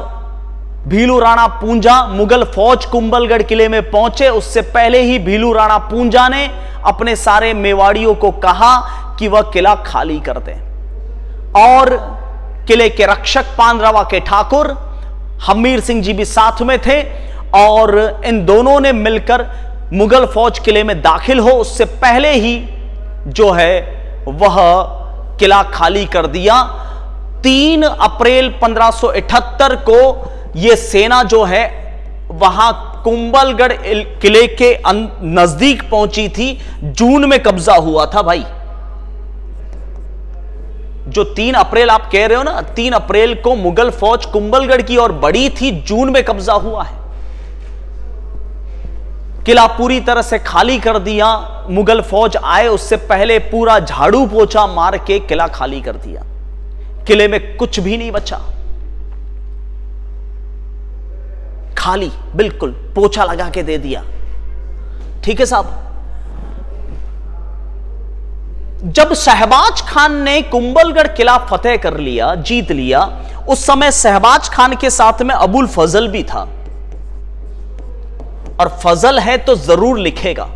भीलू राणा पूंजा मुगल फौज कुंभलगढ़ किले में पहुँचे। उससे पहले ही भीलू राणा पूंजा ने अपने सारे मेवाड़ियों को कहा कि वह किला खाली कर दें। और किले के रक्षक पानरावा के ठाकुर हमीर सिंह जी भी साथ में थे और इन दोनों ने मिलकर मुगल फौज किले में दाखिल हो, उससे पहले ही जो है वह किला खाली कर दिया। तीन अप्रैल 1578 को यह सेना जो है वहाँ कुंबलगढ़ किले के नज़दीक पहुँची थी, जून में कब्जा हुआ था भाई। जो तीन अप्रैल आप कह रहे हो ना, तीन अप्रैल को मुगल फौज कुंबलगढ़ की और बड़ी थी, जून में कब्जा हुआ है। किला पूरी तरह से खाली कर दिया, मुगल फौज आए, उससे पहले पूरा झाड़ू पोछा मार के किला खाली कर दिया। किले में कुछ भी नहीं बचा। खाली, बिल्कुल, पोछा लगा के दे दिया। ठीक है साहब? जब शहबाज खान ने कुंभलगढ़ किला फतेह कर लिया, जीत लिया, उस समय शहबाज खान के साथ में अबुल फजल भी था। और फजल है तो ज़रूर लिखेगा।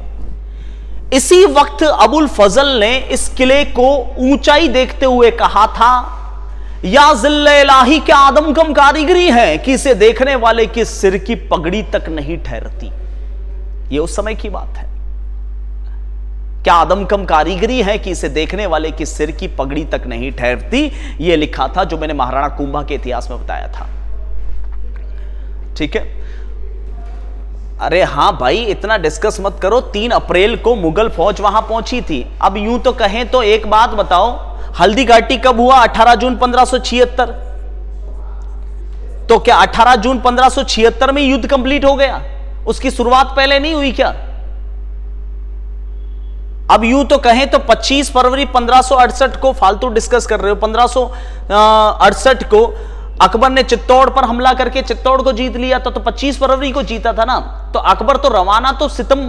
इसी वक्त अबुल फजल ने इस किले को ऊंचाई देखते हुए कहा था, या जिल्लाही के आदमकम कारीगरी है कि इसे देखने वाले की सिर की पगड़ी तक नहीं ठहरती? यह उस समय की बात है। क्या आदमकम कारीगरी है कि इसे देखने वाले की सिर की पगड़ी तक नहीं ठहरती? यह लिखा था जो मैंने महाराणा कुंभा के इतिहास में बताया था। ठीक है? अरे हाँ भाई, इतना डिस्कस मत करो। तीन अप्रैल को मुगल फौज वहाँ पहुँची थी। अब यूँ तो कहें तो एक बात बताओ, हल्दी घाटी कब हुआ? 18 जून 1576 तो क्या 18 जून 1576 में युद्ध कंप्लीट हो गया? उसकी शुरुआत पहले नहीं हुई क्या? अब यूँ तो कहें तो 25 फरवरी 1568 को फालतू डिस्कस कर रहे हो। 1568 को अकबर ने चित्तौड़ पर हमला करके चित्तौड़ को जीत लिया था तो 25 फरवरी को जीता था ना? तो अकबर तो रवाना तो सितम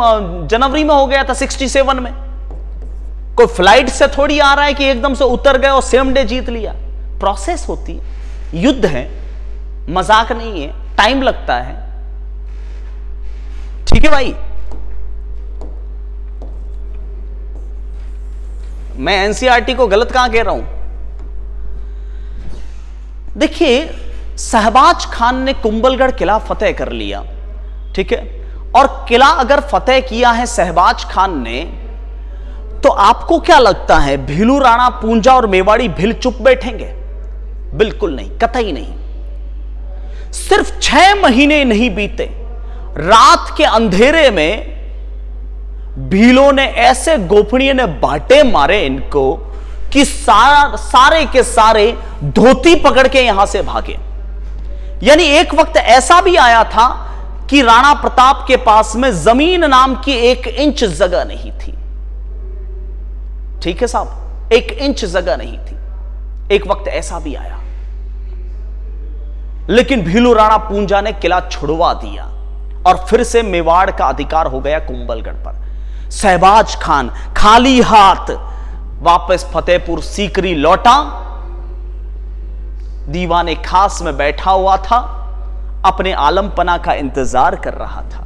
जनवरी में हो गया था 67 में। कोई फ़्लाइट से थोड़ी आ रहा है कि एकदम से उतर गए और सेम डे जीत लिया। प्रोसेस होती है। युद्ध है, मज़ाक नहीं है टाइम लगता है। ठीक है भाई? मैं एनसीआरटी को गलत कहाँ कह रहा हूँ? देखिए सहबाज खान ने कुंबलगढ़ किला फतेह कर लिया, ठीक है? और किला अगर फतेह किया है सहबाज खान ने तो आपको क्या लगता है, भीलू राणा पूंजा और मेवाड़ी भिल चुप बैठेंगे? बिल्कुल नहीं, कतई नहीं। सिर्फ़ छह महीने नहीं बीते, रात के अंधेरे में भीलों ने ऐसे गोपनीय ने बाटे मारे इनको कि सारा, सारे के सारे धोती पकड़ के यहाँ से भागे। यानी एक वक्त ऐसा भी आया था कि राणा प्रताप के पास में ज़मीन नाम की एक इंच जगह नहीं थी। ठीक है साहब? एक इंच जगह नहीं थी। एक वक्त ऐसा भी आया। लेकिन भीलू राणा पूंजा ने किला छुड़वा दिया और फिर से मेवाड़ का अधिकार हो गया कुंभलगढ़ पर। सहबाज खान, खाली हाथ, वापस फतेहपुर सीकरी लौटा। दीवाने खास में बैठा हुआ था, अपने आलमपना का इंतज़ार कर रहा था।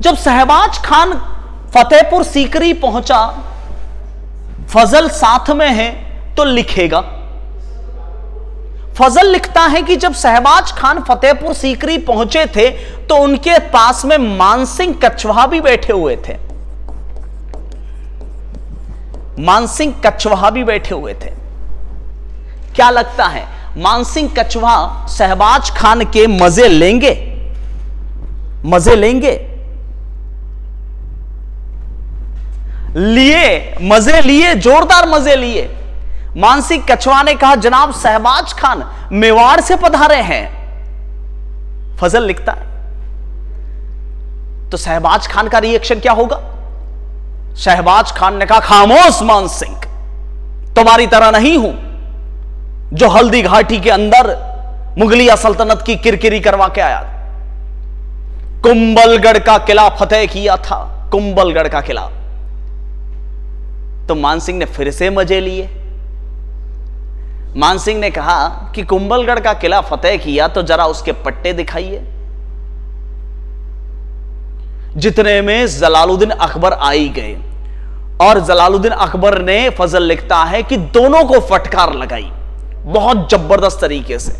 जब सहबाज खान फतेहपुर सीकरी पहुँचा, फजल साथ में है तो लिखेगा फजल लिखता है कि जब सहबाज खान फतेहपुर सीकरी पहुँचे थे तो उनके पास में मानसिंह कछवा भी बैठे हुए थे। मानसिंह कछवाहा भी बैठे हुए थे। क्या लगता है मानसिंह कछवाहा सहबाज खान के मज़े लेंगे? मज़े लेंगे? लिए, मज़े लिए, जोरदार मज़े लिए। मानसिक कछवा ने कहा, जनाब सहबाज खान मेवाड़ से पधारे हैं। फजल लिखता है। तो सहबाज खान का रिएक्शन क्या होगा? शहबाज खान ने कहा, खामोश, मान सिंह, तुम्हारी तरह नहीं हूँ, जो हल्दी घाटी के अंदर मुगलिया सल्तनत की किरकिरी करवा के आया कुंबलगढ़ का किला फतेह किया था कुंबलगढ़ का किला। तो मानसिंह ने फिर से मज़े लिए। मानसिंह ने कहा कि कुंभलगढ़ का किला फतेह किया तो जरा उसके पट्टे दिखाइए। जितने में जलालुद्दीन अकबर आई गए और जलालुद्दीन अकबर ने फजल लिखता है कि दोनों को फटकार लगाई, बहुत ज़बरदस्त तरीके से।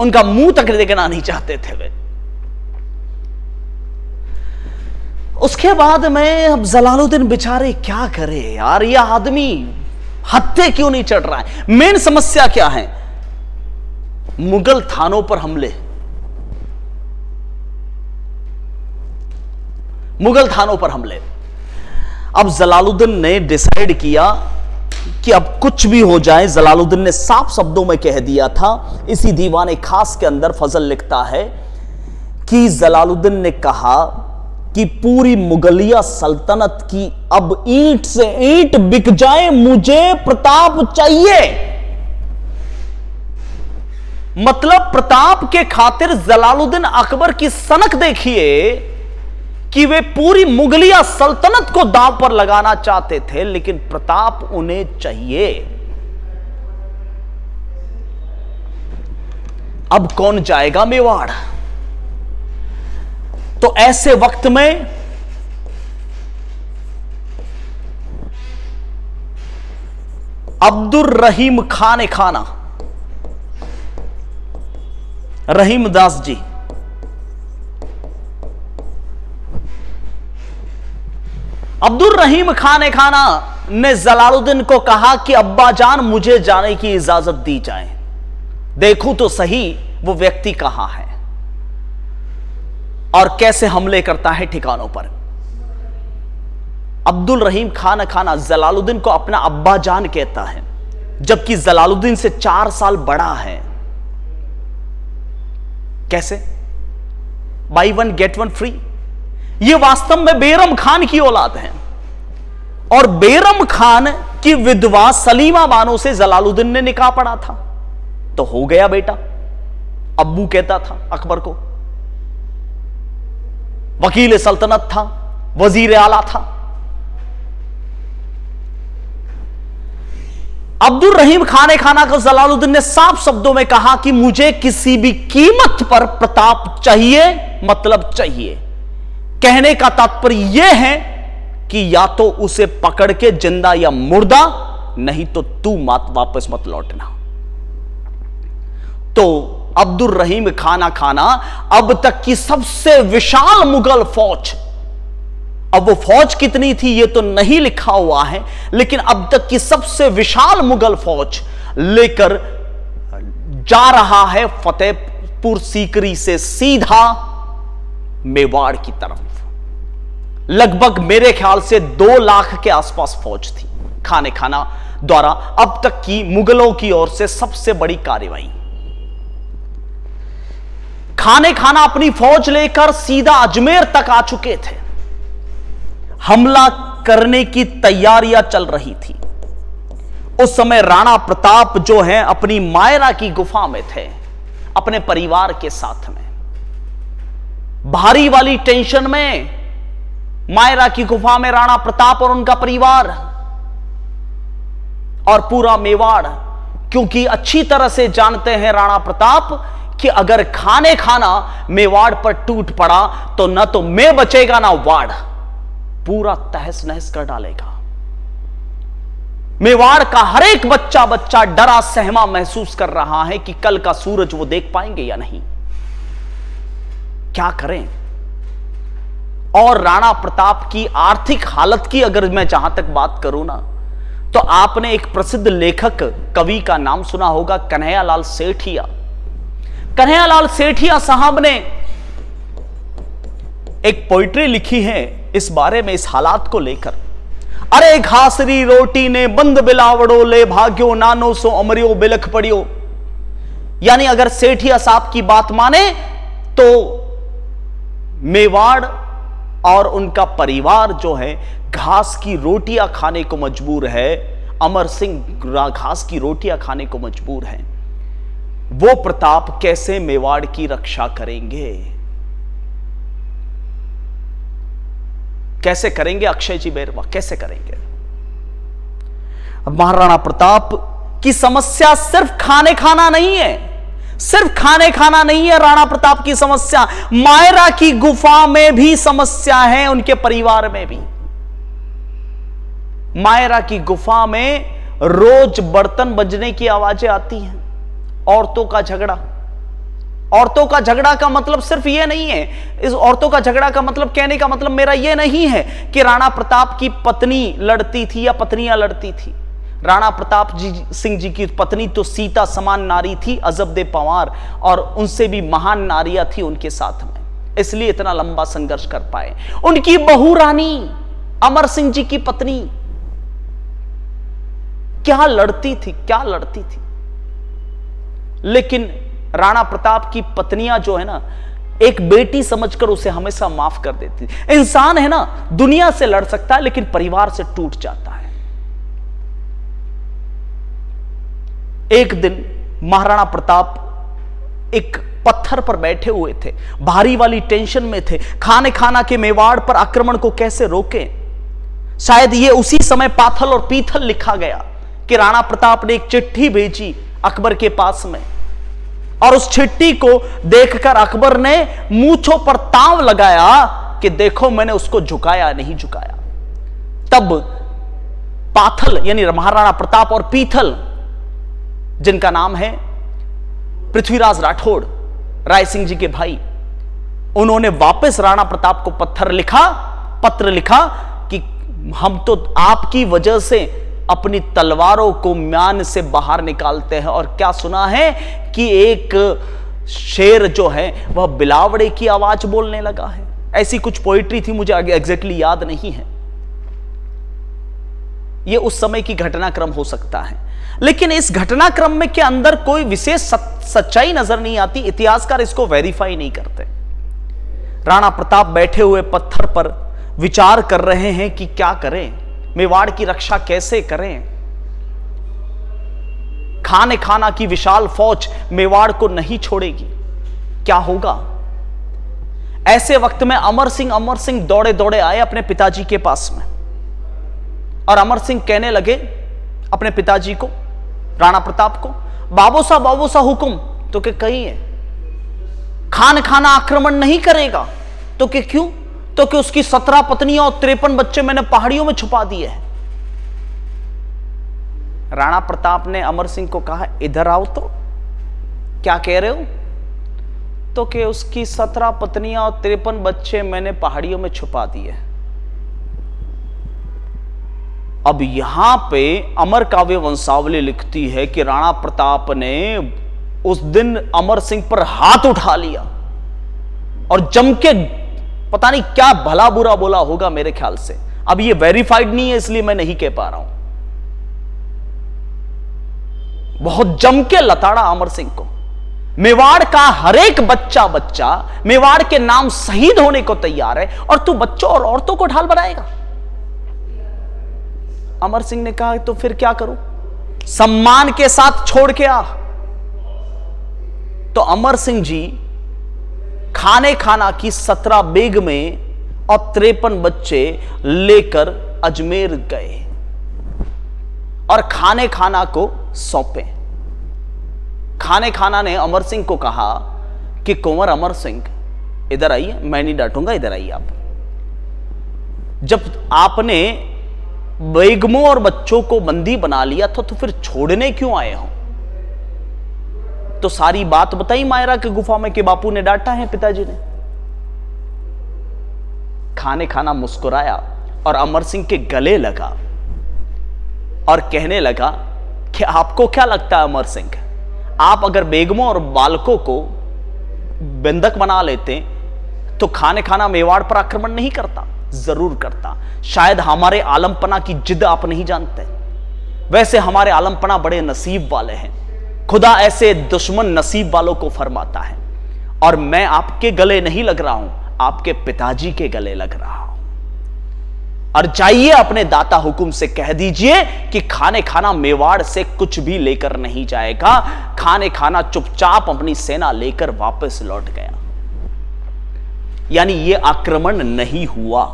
उनका मुँह तक देखना नहीं चाहते थे वे। उसके बाद में, अब जलालुद्दीन बेचारे क्या करे यार, ये आदमी हत्या क्यों नहीं चढ़ रहा है? मेन समस्या क्या है? मुगल थानों पर हमले। मुगल थानों पर हमले। अब जलालुद्दीन ने डिसाइड किया कि अब कुछ भी हो जाए, जलालुद्दीन ने साफ़ शब्दों में कह दिया था, इसी दीवाने खास के अंदर फजल लिखता है कि जलालुद्दीन ने कहा कि पूरी मुगलिया सल्तनत की अब ईंट से ईंट बिक जाए, मुझे प्रताप चाहिए। मतलब प्रताप के खातिर जलालुद्दीन अकबर की सनक देखिए कि वे पूरी मुगलिया सल्तनत को दांव पर लगाना चाहते थे, लेकिन प्रताप उन्हें चाहिए। अब कौन जाएगा मेवाड़? तो ऐसे वक्त में अब्दुल रहीम खान खाना। रहीम दास जी। अब्दुल रहीम खान खाना ने जलालुद्दीन को कहा कि, अब्बा जान, मुझे जाने की इजाज़त दी जाए। देखूँ तो सही वो व्यक्ति कहाँ है। और कैसे हमले करता है ठिकानों पर। अब्दुल रहीम खान खाना जलालुद्दीन को अपना अब्बा जान कहता है, जबकि जलालुद्दीन से चार साल बड़ा है। कैसे? Buy one get one free ये वास्तव में बेरम खान की औलाद है। और बेरम खान की विधवा सलीमा बानो से जलालुद्दीन ने निकाह पड़ा था। तो हो गया बेटा, अब्बू कहता था अकबर को वकील सल्तनत था, वज़ीर आला था। अब्दुल रहीम खाने खाना को जलालुद्दीन ने साफ़ शब्दों में कहा कि मुझे किसी भी कीमत पर प्रताप चाहिए मतलब चाहिए। कहने का तात्पर्य यह है कि या तो उसे पकड़ के ज़िंदा या मुर्दा, नहीं तो तू मत वापस मत लौटना। तो अब्दुल रहीम खाना खाना अब तक की सबसे विशाल मुगल फौज। अब वो फौज कितनी थी ये तो नहीं लिखा हुआ है, लेकिन अब तक की सबसे विशाल मुगल फौज लेकर जा रहा है फतेहपुर सीकरी से सीधा मेवाड़ की तरफ़। लगभग मेरे ख्याल से दो लाख के आसपास फौज थी खाने खाना द्वारा। अब तक की मुगलों की ओर से सबसे बड़ी कार्रवाई। खाने खाना अपनी फौज लेकर सीधा अजमेर तक आ चुके थे। हमला करने की तैयारियाँ चल रही थी। उस समय राणा प्रताप जो है, अपनी मायरा की गुफा में थे, अपने परिवार के साथ में। भारी वाली टेंशन में मायरा की गुफा में राणा प्रताप और उनका परिवार और पूरा मेवाड़, क्योंकि अच्छी तरह से जानते हैं राणा प्रताप कि अगर खाने खाना मेवाड़ पर टूट पड़ा तो ना तो मैं बचेगा, ना वाड़। पूरा तहस नहस कर डालेगा। मेवाड़ का हर एक बच्चा बच्चा डरा, सहमा महसूस कर रहा है कि कल का सूरज वो देख पाएँगे या नहीं। क्या करें? और राणा प्रताप की आर्थिक हालत की अगर मैं जहाँ तक बात करूँ ना तो आपने एक प्रसिद्ध लेखक कवि का नाम सुना होगा, कन्हैयालाल सेठिया। कन्हैयालाल सेठिया साहब ने एक पोइट्री लिखी है इस बारे में, इस हालात को लेकर। अरे घासरी रोटी ने बंद बिलावड़ो, ले भाग्यो नानो सो अमरियो बिलख पड़ियो। यानी अगर सेठिया साहब की बात माने तो मेवाड़ और उनका परिवार जो है, घास की रोटियाँ खाने को मजबूर है। अमर सिंह घास की रोटियाँ खाने को मजबूर है। वो प्रताप कैसे मेवाड़ की रक्षा करेंगे? कैसे करेंगे अक्षय जी बैरवा कैसे करेंगे? महाराणा प्रताप की समस्या सिर्फ़ खाने खाना नहीं है। सिर्फ़ खाने खाना नहीं है राणा प्रताप की समस्या। मायरा की गुफा में भी समस्या है उनके परिवार में भी। मायरा की गुफा में रोज बर्तन बजने की आवाज़ें आती हैं। औरतों का झगड़ा। औरतों का झगड़ा का मतलब सिर्फ़ यह नहीं है। इस औरतों का झगड़ा का मतलब कहने का मतलब मेरा यह नहीं है कि राणा प्रताप की पत्नी लड़ती थी या पत्नियाँ लड़ती थी। राणा प्रताप जी, सिंह जी की पत्नी तो सीता समान नारी थी, अजब दे पवार, और उनसे भी महान नारियाँ थी उनके साथ में। इसलिए इतना लंबा संघर्ष कर पाए। उनकी बहु रानी, अमर सिंह जी की पत्नी, क्या लड़ती थी, क्या लड़ती थी? लेकिन राणा प्रताप की पत्नियाँ जो है ना, एक बेटी समझकर उसे हमेशा माफ़ कर देती इंसान है ना, दुनिया से लड़ सकता है, लेकिन परिवार से टूट जाता है। एक दिन महाराणा प्रताप एक पत्थर पर बैठे हुए थे, भारी वाली टेंशन में थे खाने खाना के मेवाड़ पर आक्रमण को कैसे रोके? शायद ये उसी समय पाथल और पीथल लिखा गया कि राणा प्रताप ने एक चिट्ठी भेजी अकबर के पास में। और उस चिट्ठी को देखकर अकबर ने मूछों पर ताव लगाया कि देखो, मैंने उसको झुकाया, नहीं झुकाया। तब पाथल, यानी महाराणा प्रताप और पीथल, जिनका नाम है पृथ्वीराज राठौड़, राय सिंह जी के भाई, उन्होंने वापस राणा प्रताप को पत्थर लिखा, पत्र लिखा कि हम तो आपकी वजह से अपनी तलवारों को म्यान से बाहर निकालते हैं। और क्या सुना है कि एक शेर जो है, वह बिलावड़े की आवाज़ बोलने लगा है। ऐसी कुछ पोइट्री थी मुझे एग्जैक्टली याद नहीं है। यह उस समय की घटनाक्रम हो सकता है। लेकिन इस घटनाक्रम में के अंदर कोई विशेष सच्चाई नज़र नहीं आती? इतिहासकार इसको वेरीफाई नहीं करते। राणा प्रताप बैठे हुए पत्थर पर विचार कर रहे हैं कि क्या करें। मेवाड़ की रक्षा कैसे करें? खाने खाना की विशाल फौज मेवाड़ को नहीं छोड़ेगी। क्या होगा? ऐसे वक्त में अमर सिंह अमर सिंह दौड़े दौड़े आए अपने पिताजी के पास में। और अमर सिंह कहने लगे अपने पिताजी को, राणा प्रताप को, बाबू सा बाबू सा हुक्म तो के कही है खान खाना आक्रमण नहीं करेगा तो के क्यों? तो कि उसकी सत्रह पत्नियाँ और तिरपन बच्चे मैंने पहाड़ियों में छुपा दिए हैं। राणा प्रताप ने अमर सिंह को कहा, इधर आओ तो। क्या कह रहे हो? तो कि उसकी सत्रह पत्नियाँ और तिरपन बच्चे मैंने पहाड़ियों में छुपा दिए। अब यहाँ पे अमर काव्य वंशावली लिखती है कि राणा प्रताप ने उस दिन अमर सिंह पर हाथ उठा लिया और जम के पता नहीं क्या भला बुरा बोला होगा मेरे ख्याल से। अब ये वेरीफाइड नहीं है, इसलिए मैं नहीं कह पा रहा हूँ। बहुत जम के लताड़ा अमर सिंह को। मेवाड़ का हर एक बच्चा बच्चा मेवाड़ के नाम शहीद होने को तैयार है और तू बच्चों और औरतों को ढाल बनाएगा। अमर सिंह ने कहा तो फिर क्या करूँ? सम्मान के साथ छोड़ के आ। तो अमर सिंह जी खाने खाना की सत्रह बेग में और त्रेपन बच्चे लेकर अजमेर गए और खाने खाना को सौंपे। खाने खाना ने अमर सिंह को कहा कि, कुंवर अमर सिंह, इधर आइए, मैं नहीं डांटूँगा, इधर आइए आप। जब आपने बेगमों और बच्चों को बंदी बना लिया था तो फिर छोड़ने क्यों आए हो? तो सारी बात बताई मायरा के गुफा में कि बापू ने डांटा है पिताजी ने। खाने खाना मुस्कुराया और अमर सिंह के गले लगा और कहने लगा कि आपको क्या लगता है अमर सिंह? आप अगर बेगमों और बालकों को बंधक बना लेते तो खाने खाना मेवाड़ पर आक्रमण नहीं करता, ज़रूर करता। शायद हमारे आलमपना की जिद आप नहीं जानते। वैसे हमारे आलमपना बड़े नसीब वाले हैं। खुदा ऐसे दुश्मन नसीब वालों को फरमाता है। और मैं आपके गले नहीं लग रहा हूँ, आपके पिताजी के गले लग रहा हूँ। और जाइए अपने दाता हुकुम से कह दीजिए कि खाने खाना मेवाड़ से कुछ भी लेकर नहीं जाएगा। खाने खाना चुपचाप अपनी सेना लेकर वापस लौट गया। यानी यह आक्रमण नहीं हुआ।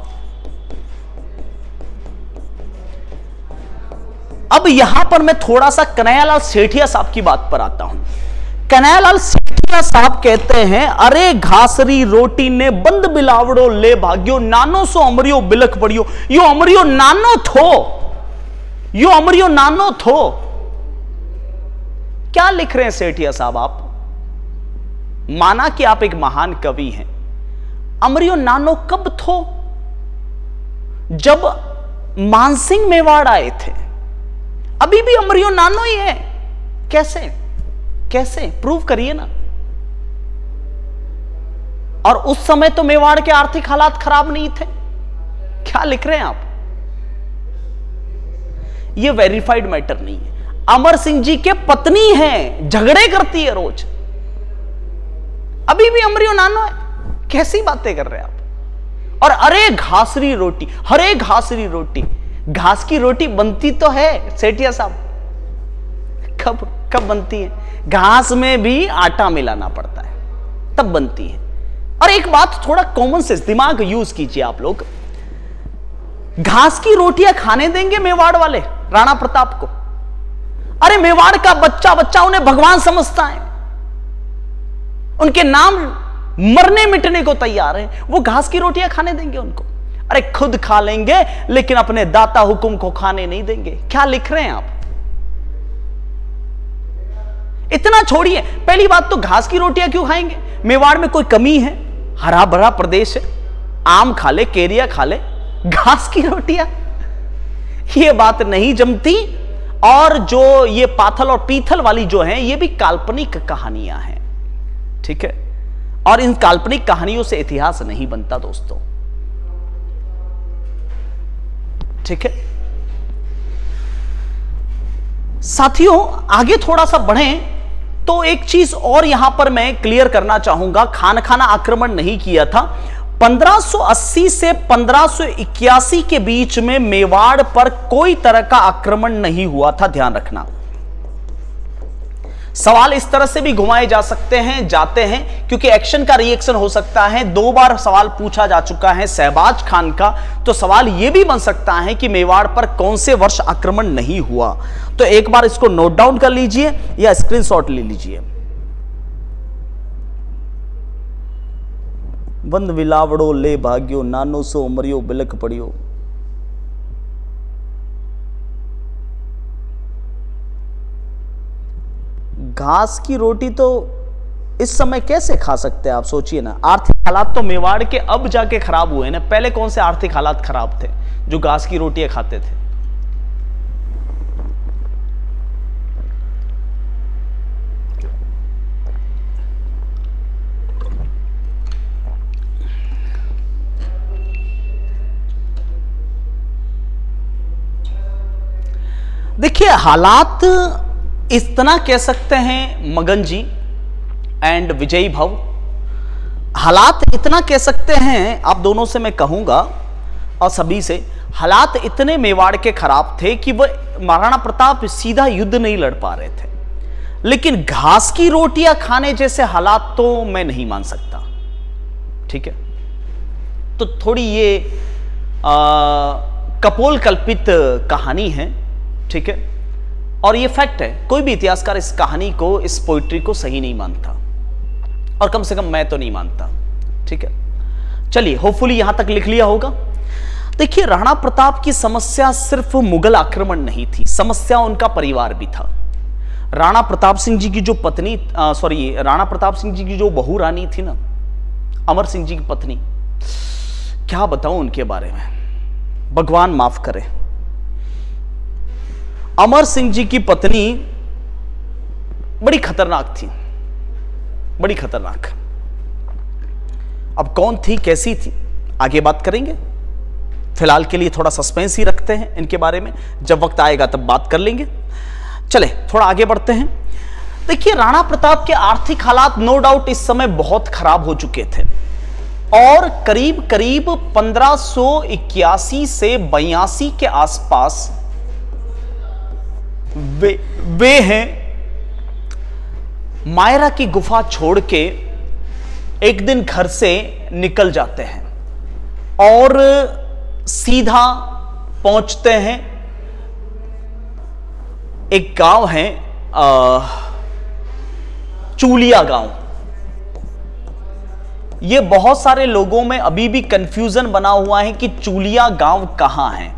अब यहाँ पर मैं थोड़ा सा कन्हैयालाल सेठिया साहब की बात पर आता हूँ। कन्हैयालाल सेठिया साहब कहते हैं, अरे घासरी रोटी ने बंद बिलावड़ो ले भाग्यो, नानो सो अमरियो बिलख पड़ियो। यो अमरियो नानो थो। यो अमरियो नानो थो। क्या लिख रहे हैं सेठिया साहब आप? माना कि आप एक महान कवि हैं। अमरियो नानो कब थो? जब मानसिंह मेवाड़ आए थे। अभी भी अमरियो नानो ही है। कैसे? कैसे? प्रूव करिए ना। और उस समय तो मेवाड़ के आर्थिक हालात खराब नहीं थे। क्या लिख रहे हैं आप? यह वेरीफाइड मैटर नहीं है। अमर सिंह जी के पत्नी हैं, झगड़े करती है रोज। अभी भी अमरियो नानो है। कैसी बातें कर रहे हैं आप? और अरे घासरी रोटी, हरे घासरी रोटी। घास की रोटी बनती तो है, सेठिया साहब। कब कब बनती है? घास में भी आटा मिलाना पड़ता है, तब बनती है। और एक बात थोड़ा कॉमन सेंस दिमाग यूज़ कीजिए आप लोग। घास की रोटियाँ खाने देंगे मेवाड़ वाले, राणा प्रताप को। अरे मेवाड़ का बच्चा बच्चा उन्हें भगवान समझता है। उनके नाम मरने मिटने को तैयार है। वो घास की रोटियाँ खाने देंगे उनको। अरे खुद खा लेंगे, लेकिन अपने दाता हुकुम को खाने नहीं देंगे। क्या लिख रहे हैं आप? इतना छोड़िए। पहली बात तो घास की रोटियाँ क्यों खाएँगे? मेवाड़ में कोई कमी है? हरा भरा प्रदेश है। आम खा ले, केरिया खा ले। घास की रोटियाँ? ये बात नहीं जमती। और जो ये पाथल और पीथल वाली जो है, ये भी काल्पनिक कहानियाँ हैं। ठीक है? और इन काल्पनिक कहानियों से इतिहास नहीं बनता, दोस्तों। ठीक है? साथियों, आगे थोड़ा सा बढ़े तो एक चीज़ और यहाँ पर मैं क्लियर करना चाहूँगा। खान खाना आक्रमण नहीं किया था। 1580 से 1581 के बीच में मेवाड़ पर कोई तरह का आक्रमण नहीं हुआ था, ध्यान रखना। सवाल इस तरह से भी घुमाए जा सकते हैं, जाते हैं, क्योंकि एक्शन का रिएक्शन हो सकता है। दो बार सवाल पूछा जा चुका है सहबाज खान का तो सवाल यह भी बन सकता है कि मेवाड़ पर कौन से वर्ष आक्रमण नहीं हुआ। तो एक बार इसको नोट डाउन कर लीजिए या स्क्रीनशॉट ले लीजिए। बंद विलावड़ो ले भाग्यो, नानो सो उमरियो बिलक पड़ियो घास की रोटी तो इस समय कैसे खा सकते हैं आप? सोचिए ना। आर्थिक हालात तो मेवाड़ के अब जाके खराब हुए ना। पहले कौन से आर्थिक हालात खराब थे जो घास की रोटियाँ खाते थे? देखिए, हालात इतना कह सकते हैं मगन जी एंड विजयी भव। हालात इतना कह सकते हैं आप दोनों से मैं कहूँगा और सभी से हालात इतने मेवाड़ के खराब थे कि वह महाराणा प्रताप सीधा युद्ध नहीं लड़ पा रहे थे। लेकिन घास की रोटियाँ खाने जैसे हालात तो मैं नहीं मान सकता। ठीक है? तो थोड़ी ये आ, कपोल कल्पित कहानी है। ठीक है? और ये फैक्ट है, कोई भी इतिहासकार इस कहानी को, इस पोइट्री को सही नहीं मानता। और कम से कम मैं तो नहीं मानता, ठीक है? चलिए होपफुली यहाँ तक लिख लिया होगा। देखिए, राणा प्रताप की समस्या सिर्फ़ मुगल आक्रमण नहीं थी, समस्या उनका परिवार भी था। राणा प्रताप सिंह जी की जो पत्नी सॉरी राणा प्रताप सिंह जी की जो बहू रानी थी ना, अमर सिंह जी की पत्नी, क्या बताऊँ उनके बारे में? भगवान माफ़ करे। अमर सिंह जी की पत्नी बड़ी खतरनाक थी, बड़ी खतरनाक। अब कौन थी, कैसी थी, आगे बात करेंगे। फ़िलहाल के लिए थोड़ा सस्पेंस ही रखते हैं इनके बारे में, जब वक्त आएगा तब बात कर लेंगे। चले, थोड़ा आगे बढ़ते हैं। देखिए, राणा प्रताप के आर्थिक हालात नो डाउट इस समय बहुत खराब हो चुके थे। और करीब करीब 1581 से बयासी के आसपास वे वे हैं। मायरा की गुफा छोड़ के एक दिन घर से निकल जाते हैं और सीधा पहुँचते हैं। एक गाँव है चूलिया गाँव। ये बहुत सारे लोगों में अभी भी कंफ्यूजन बना हुआ है कि चूलिया गाँव कहाँ है।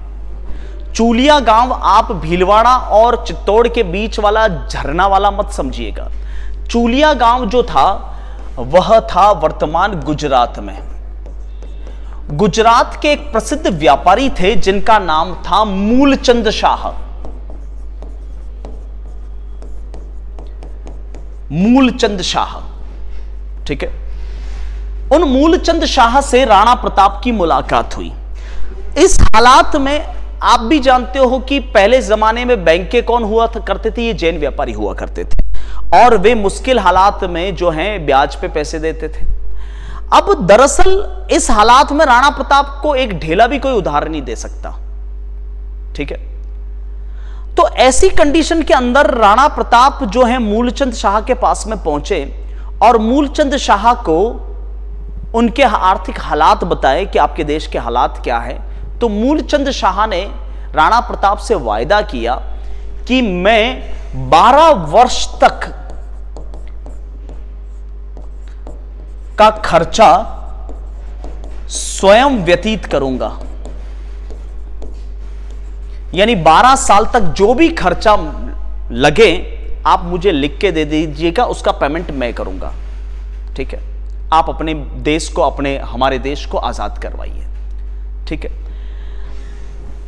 चूलिया गाँव आप भीलवाड़ा और चित्तौड़ के बीच वाला झरना वाला मत समझिएगा। चूलिया गाँव जो था, वह था वर्तमान गुजरात में। गुजरात के एक प्रसिद्ध व्यापारी थे, जिनका नाम था मूलचंद शाह। मूलचंद शाह, ठीक है? उन मूलचंद शाह से राणा प्रताप की मुलाकात हुई। इस हालात में आप भी जानते हो कि पहले जमाने में बैंकें कौन हुआ था, करते थे ये जैन व्यापारी हुआ करते थे। और वे मुश्किल हालात में जो हैं, ब्याज पे पैसे देते थे। अब दरअसल इस हालात में राणा प्रताप को एक ढेला भी कोई उधार नहीं दे सकता। ठीक है? तो ऐसी कंडीशन के अंदर राणा प्रताप जो है, मूलचंद शाह के पास में पहुँचे और मूलचंद शाह को उनके आर्थिक हालात बताए कि आपके देश के हालात क्या है। तो मूलचंद शाह ने राणा प्रताप से वायदा किया कि मैं 12 वर्ष तक का खर्चा स्वयं व्यतीत करूँगा। यानी 12 साल तक जो भी खर्चा लगे, आप मुझे लिख के दे दीजिएगा, उसका पेमेंट मैं करूँगा। ठीक है? आप अपने देश को, अपने, हमारे देश को आज़ाद करवाइए। ठीक है?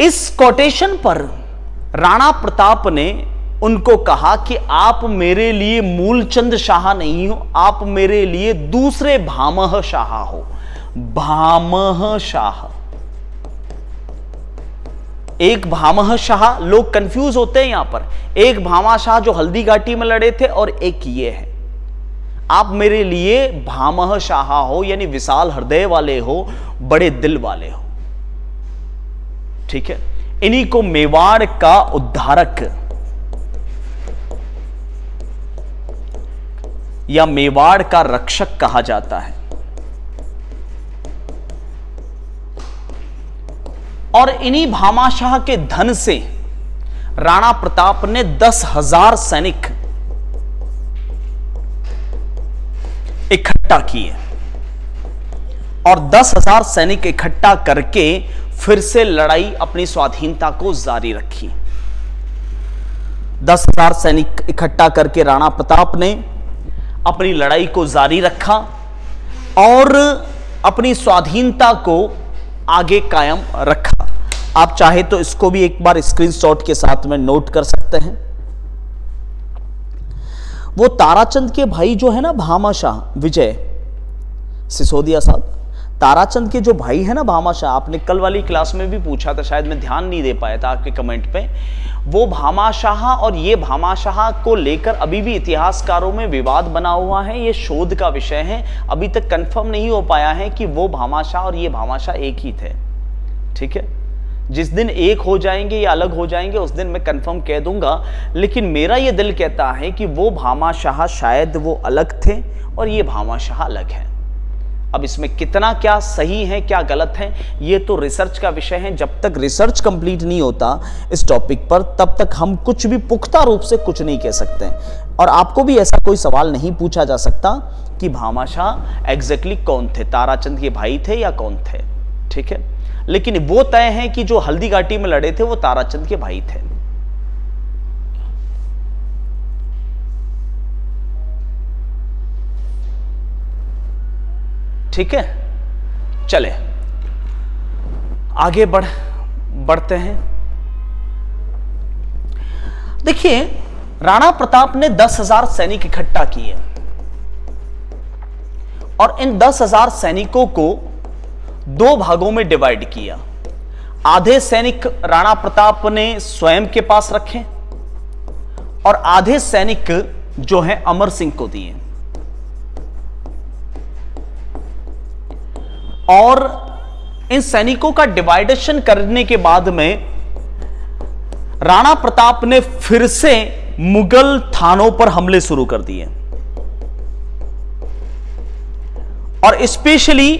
इस कोटेशन पर राणा प्रताप ने उनको कहा कि आप मेरे लिए मूलचंद शाह नहीं हो, आप मेरे लिए दूसरे भामह शाह हो। भामह शाह। एक भामह शाह, लोग कंफ्यूज होते हैं यहाँ पर। एक भामा शाह जो हल्दी घाटी में लड़े थे और एक ये है। आप मेरे लिए भामह शाह हो, यानी विशाल हृदय वाले हो, बड़े दिल वाले हो। ठीक है? इन्हीं को मेवाड़ का उद्धारक या मेवाड़ का रक्षक कहा जाता है। और इन्हीं भामाशाह के धन से राणा प्रताप ने दस हज़ार सैनिक इकट्ठा किए और दस हज़ार सैनिक इकट्ठा करके फिर से लड़ाई अपनी स्वाधीनता को जारी रखी। दस हज़ार सैनिक इकट्ठा करके राणा प्रताप ने अपनी लड़ाई को जारी रखा और अपनी स्वाधीनता को आगे कायम रखा। आप चाहे तो इसको भी एक बार स्क्रीनशॉट के साथ में नोट कर सकते हैं। वो ताराचंद के भाई जो है ना, भामाशाह, विजय, सिसोदिया साहब ताराचंद के जो भाई है ना भामाशाह आपने कल वाली क्लास में भी पूछा था, शायद मैं ध्यान नहीं दे पाया था आपके कमेंट पे। वो भामाशाह और ये भामाशाह को लेकर अभी भी इतिहासकारों में विवाद बना हुआ है, ये शोध का विषय है। अभी तक कंफर्म नहीं हो पाया है कि वो भामाशाह और ये भामाशाह एक ही थे। ठीक है? जिस दिन एक हो जाएँगे या अलग हो जाएँगे, उस दिन मैं कंफर्म कह दूँगा। लेकिन मेरा ये दिल कहता है कि वो भामाशाह शायद वो अलग थे और ये भामाशाह अलग है। अब इसमें कितना क्या सही है, क्या गलत है, ये तो रिसर्च का विषय है। जब तक रिसर्च कंप्लीट नहीं होता इस टॉपिक पर, तब तक हम कुछ भी पुख्ता रूप से कुछ नहीं कह सकते। और आपको भी ऐसा कोई सवाल नहीं पूछा जा सकता कि भामाशाह एग्जैक्टली कौन थे? ताराचंद के भाई थे या कौन थे? ठीक है? लेकिन वो तय है कि जो हल्दी में लड़े थे, वो ताराचंद के भाई थे। ठीक है? चले। आगे बढ़, बढ़ते हैं। देखिए, राणा प्रताप ने दस हज़ार सैनिक इकट्ठा किए। और इन दस हज़ार सैनिकों को दो भागों में डिवाइड किया। आधे सैनिक राणा प्रताप ने स्वयं के पास रखे और आधे सैनिक जो है अमर सिंह को दिए। और इन सैनिकों का डिवाइडेशन करने के बाद में राणा प्रताप ने फिर से मुगल थानों पर हमले शुरू कर दिए। और स्पेशली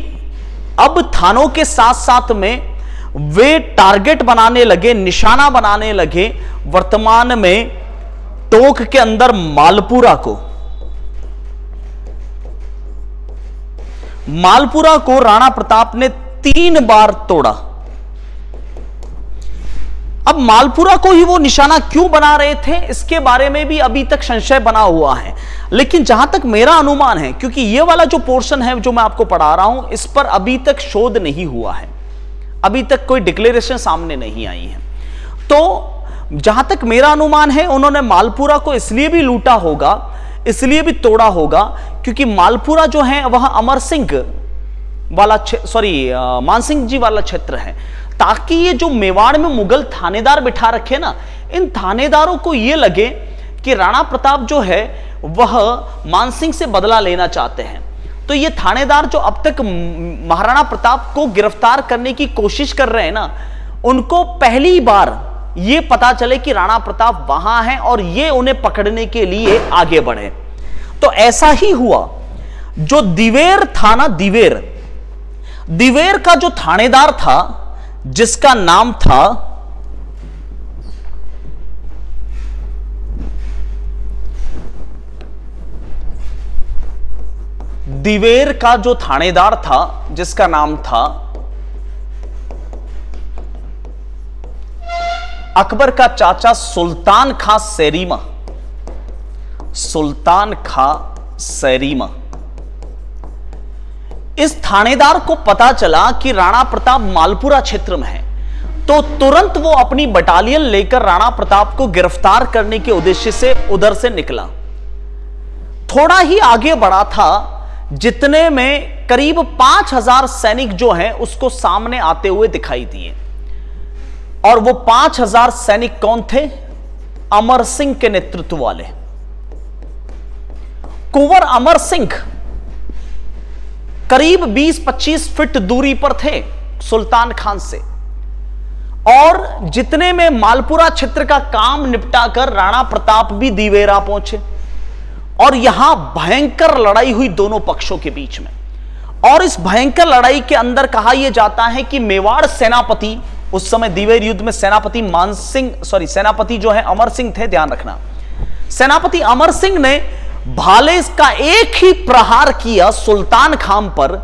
अब थानों के साथ साथ में वे टारगेट बनाने लगे, निशाना बनाने लगे वर्तमान में टोक के अंदर मालपुरा को। मालपुरा को राणा प्रताप ने तीन बार तोड़ा। अब मालपुरा को ही वो निशाना क्यों बना रहे थे, इसके बारे में भी अभी तक संशय बना हुआ है। लेकिन जहाँ तक मेरा अनुमान है, क्योंकि ये वाला जो पोर्शन है, जो मैं आपको पढ़ा रहा हूँ, इस पर अभी तक शोध नहीं हुआ है। अभी तक कोई डिक्लेरेशन सामने नहीं आई है। तो जहाँ तक मेरा अनुमान है, उन्होंने मालपुरा को इसलिए भी लूटा होगा इसलिए भी तोड़ा होगा, क्योंकि मालपुरा जो है, वह अमर सिंह वाला सॉरी मानसिंह जी वाला क्षेत्र है। ताकि ये जो मेवाड़ में मुगल थानेदार बिठा रखे ना, इन थानेदारों को ये लगे कि राणा प्रताप जो है, वह मानसिंह से बदला लेना चाहते हैं। तो ये थानेदार जो अब तक महाराणा प्रताप को गिरफ़्तार करने की कोशिश कर रहे हैं ना, उनको पहली बार ये पता चले कि राणा प्रताप वहाँ है और ये उन्हें पकड़ने के लिए आगे बढ़े। तो ऐसा ही हुआ। जो दिवेर था ना, दिवेर दिवेर का जो थानेदार था, जिसका नाम था, दिवेर का जो थानेदार था, जिसका नाम था अकबर का चाचा सुल्तान खां सैरीमा। सुल्तान खां सैरीमा। इस थानेदार को पता चला कि राणा प्रताप मालपुरा क्षेत्र में है तो तुरंत वो अपनी बटालियन लेकर राणा प्रताप को गिरफ़्तार करने के उद्देश्य से उधर से निकला। थोड़ा ही आगे बढ़ा था, जितने में करीब पाँच हज़ार सैनिक जो हैं, उसको सामने आते हुए दिखाई दिए। और वो पाँच हज़ार सैनिक कौन थे? अमर सिंह के नेतृत्व वाले। कुंवर अमर सिंह करीब 20-25 फीट दूरी पर थे सुल्तान खान से। और जितने में मालपुरा क्षेत्र का काम निपटाकर राणा प्रताप भी दिवेरा पहुँचे और यहाँ भयंकर लड़ाई हुई दोनों पक्षों के बीच में। और इस भयंकर लड़ाई के अंदर कहा यह जाता है कि मेवाड़ सेनापति उस समय दिवेर युद्ध में सेनापति मान सिंह सॉरी सेनापति जो है, अमर सिंह थे, ध्यान रखना। सेनापति अमर सिंह ने भाले का एक ही प्रहार किया सुल्तान खान पर,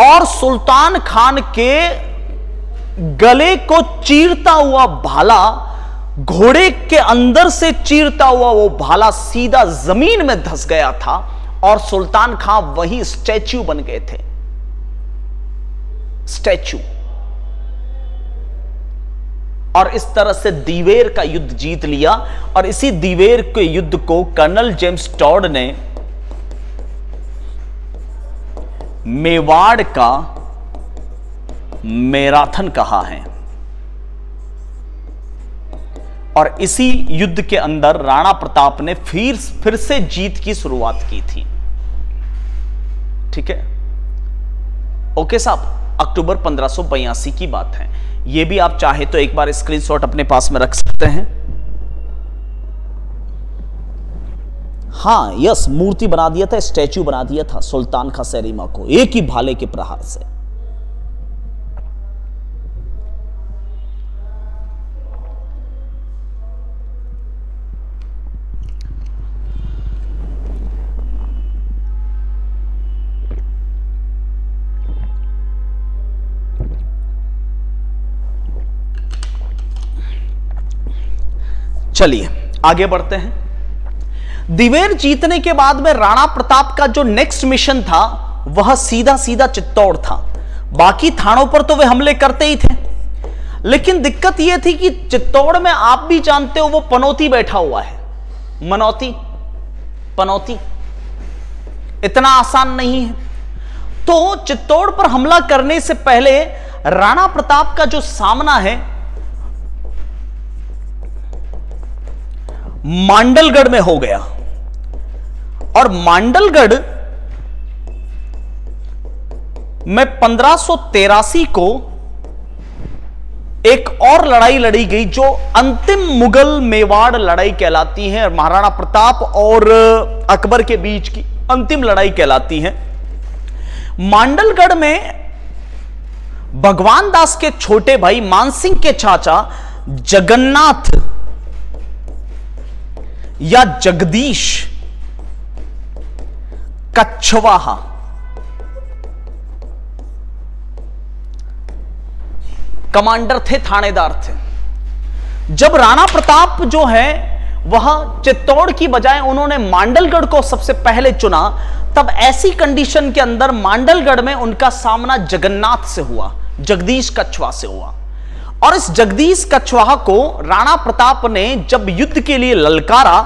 और सुल्तान खान के गले को चीरता हुआ भाला, घोड़े के अंदर से चीरता हुआ वो भाला सीधा ज़मीन में धस गया था, और सुल्तान खान वही स्टैच्यू बन गए थे। स्टैच्यू और इस तरह से दीवेर का युद्ध जीत लिया और इसी दीवेर के युद्ध को कर्नल जेम्स टॉड ने मेवाड़ का मैराथन कहा है। और इसी युद्ध के अंदर राणा प्रताप ने फिर फिर से जीत की शुरुआत की थी। ठीक है? ओके साहब, अक्टूबर पंद्रह की बात है। ये भी आप चाहे तो एक बार स्क्रीनशॉट अपने पास में रख सकते हैं। हाँ यस, मूर्ति बना दिया था स्टैच्यू बना दिया था सुल्तान खसैरीमा को, एक ही भाले के प्रहार से। चलिए, आगे बढ़ते हैं। दिवेर जीतने के बाद में राणा प्रताप का जो नेक्स्ट मिशन था, वह सीधा सीधा चित्तौड़ था। बाकी थानों पर तो वे हमले करते ही थे। लेकिन दिक्कत यह थी कि चित्तौड़ में आप भी जानते हो, वो पनौती बैठा हुआ है। मनौती, पनौती, इतना आसान नहीं है। तो चित्तौड़ पर हमला करने से पहले राणा प्रताप का जो सामना है मांडलगढ़ में हो गया। और मांडलगढ़ में पंद्रह को एक और लड़ाई लड़ी गई, जो अंतिम मुगल मेवाड़ लड़ाई कहलाती है महाराणा प्रताप और अकबर के बीच की अंतिम लड़ाई कहलाती है। मांडलगढ़ में भगवान दास के छोटे भाई मानसिंह के चाचा जगन्नाथ या जगदीश कच्छवाहा। कमांडर थे, थानेदार थे। जब राणा प्रताप जो है, वह चित्तौड़ की बजाय उन्होंने मांडलगढ़ को सबसे पहले चुना, तब ऐसी कंडीशन के अंदर मांडलगढ़ में उनका सामना जगन्नाथ से हुआ, जगदीश कछवा से हुआ। और इस जगदीश कछवाहा को राणा प्रताप ने जब युद्ध के लिए ललकारा,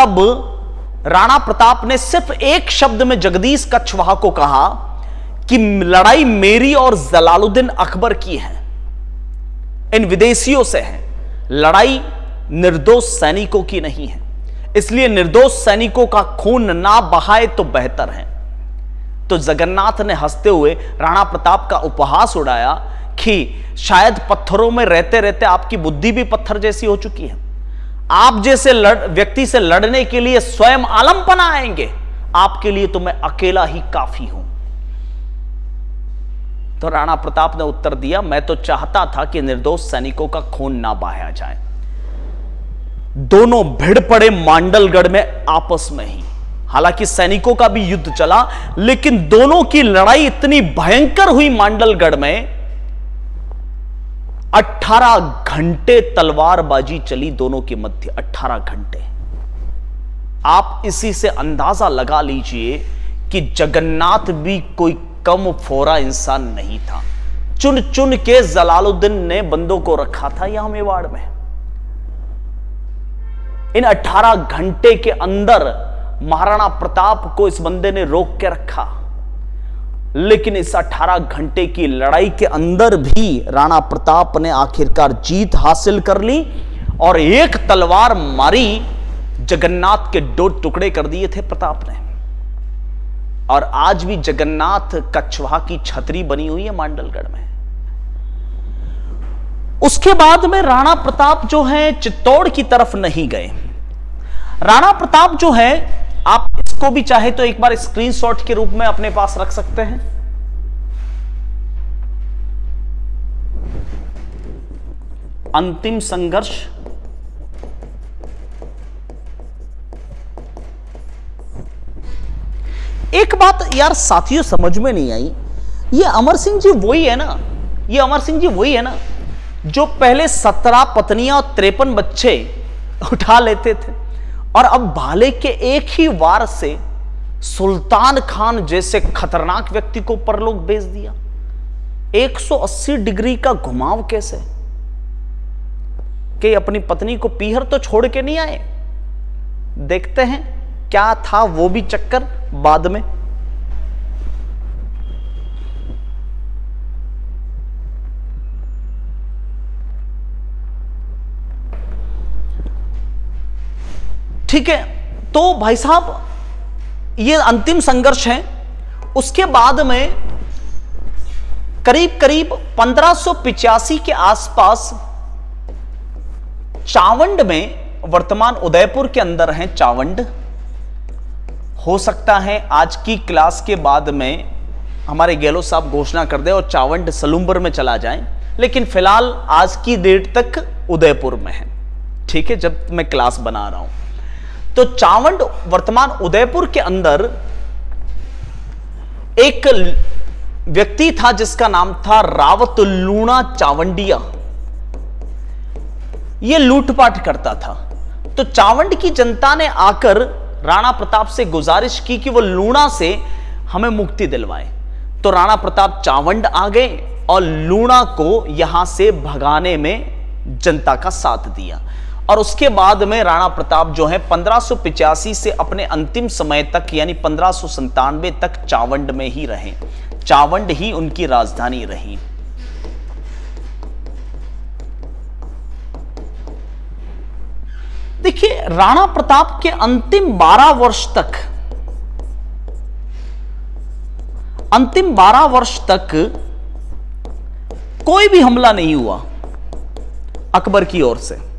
तब राणा प्रताप ने सिर्फ़ एक शब्द में जगदीश कछवाहा को कहा कि लड़ाई मेरी और जलालुद्दीन अकबर की है। इन विदेशियों से है। लड़ाई निर्दोष सैनिकों की नहीं है। इसलिए निर्दोष सैनिकों का खून ना बहाए तो बेहतर है। तो जगन्नाथ ने हँसते हुए राणा प्रताप का उपहास उड़ाया कि शायद पत्थरों में रहते रहते आपकी बुद्धि भी पत्थर जैसी हो चुकी है। आप जैसे लड़, व्यक्ति से लड़ने के लिए स्वयं आलमपना आएँगे आपके लिए तो मैं अकेला ही काफ़ी हूँ। तो राणा प्रताप ने उत्तर दिया मैं तो चाहता था कि निर्दोष सैनिकों का खून ना बहाया जाए। दोनों भिड़ पड़े मांडलगढ़ में आपस में ही। हालाँकि सैनिकों का भी युद्ध चला लेकिन दोनों की लड़ाई इतनी भयंकर हुई मांडलगढ़ में 18 घंटे तलवारबाजी चली दोनों के मध्य 18 घंटे। आप इसी से अंदाज़ा लगा लीजिए कि जगन्नाथ भी कोई कम फोरा इंसान नहीं था। चुन चुन के जलालुद्दीन ने बंदों को रखा था यहाँ मेवाड़ में। इन 18 घंटे के अंदर महाराणा प्रताप को इस बंदे ने रोक के रखा। लेकिन इस 18 घंटे की लड़ाई के अंदर भी राणा प्रताप ने आखिरकार जीत हासिल कर ली और एक तलवार मारी, जगन्नाथ के दो टुकड़े कर दिए थे प्रताप ने। और आज भी जगन्नाथ कछवा की छतरी बनी हुई है मांडलगढ़ में। उसके बाद में राणा प्रताप जो है, चित्तौड़ की तरफ़ नहीं गए। राणा प्रताप जो है आप इसको भी चाहे तो एक बार स्क्रीनशॉट के रूप में अपने पास रख सकते हैं। अंतिम संघर्ष। एक बात यार साथियों समझ में नहीं आई। ये अमर सिंह जी वही है ना? ये अमर सिंह जी वही है ना? जो पहले सत्रह पत्नियाँ और त्रेपन बच्चे उठा लेते थे। और अब भाले के एक ही वार से सुल्तान खान जैसे खतरनाक व्यक्ति को परलोक भेज दिया। 180 डिग्री का घुमाव कैसे? कि अपनी पत्नी को पीहर तो छोड़ के नहीं आए? देखते हैं, क्या था वो भी चक्कर बाद में? ठीक है? तो भाई साहब, ये अंतिम संघर्ष है। उसके बाद में करीब करीब पंद्रह के आसपास चावंड में वर्तमान उदयपुर के अंदर है चावंड। हो सकता है आज की क्लास के बाद में हमारे गहलोत साहब घोषणा कर दे और चावंड सलूम्बर में चला जाए, लेकिन फ़िलहाल आज की डेट तक उदयपुर में है। ठीक है? जब मैं क्लास बना रहा हूँ। तो चावंड वर्तमान उदयपुर के अंदर एक व्यक्ति था जिसका नाम था रावत लूणा चावंडिया। यह लूटपाट करता था। तो चावंड की जनता ने आकर राणा प्रताप से गुजारिश की कि वो लूणा से हमें मुक्ति दिलवाए। तो राणा प्रताप चावंड आ गए और लूणा को यहाँ से भगाने में जनता का साथ दिया। और उसके बाद में राणा प्रताप जो है पंद्रह से अपने अंतिम समय तक, यानी पंद्रह तक चावंड में ही रहे। चावंड ही उनकी राजधानी रही। देखिए, राणा प्रताप के अंतिम 12 वर्ष तक, अंतिम 12 वर्ष तक कोई भी हमला नहीं हुआ, अकबर की ओर से।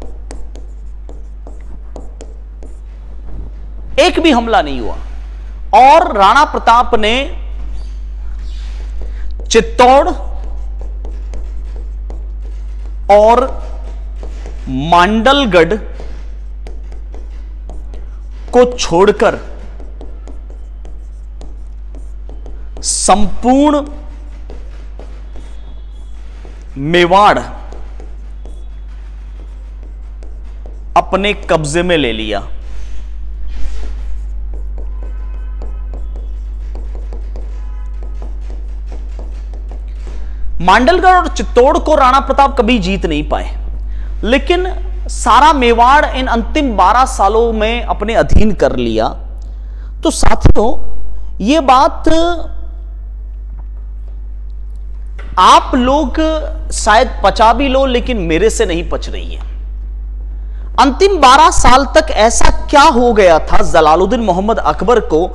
एक भी हमला नहीं हुआ। और राणा प्रताप ने चित्तौड़ और मांडलगढ़ को छोड़कर संपूर्ण मेवाड़ अपने कब्जे में ले लिया। मांडलगढ़ और चित्तौड़ को राणा प्रताप कभी जीत नहीं पाए। लेकिन सारा मेवाड़ इन अंतिम 12 सालों में अपने अधीन कर लिया। तो साथियों, ये बात आप लोग शायद पचा भी लो, लेकिन मेरे से नहीं पच रही है। अंतिम 12 साल तक ऐसा क्या हो गया था जलालुद्दीन मोहम्मद अकबर को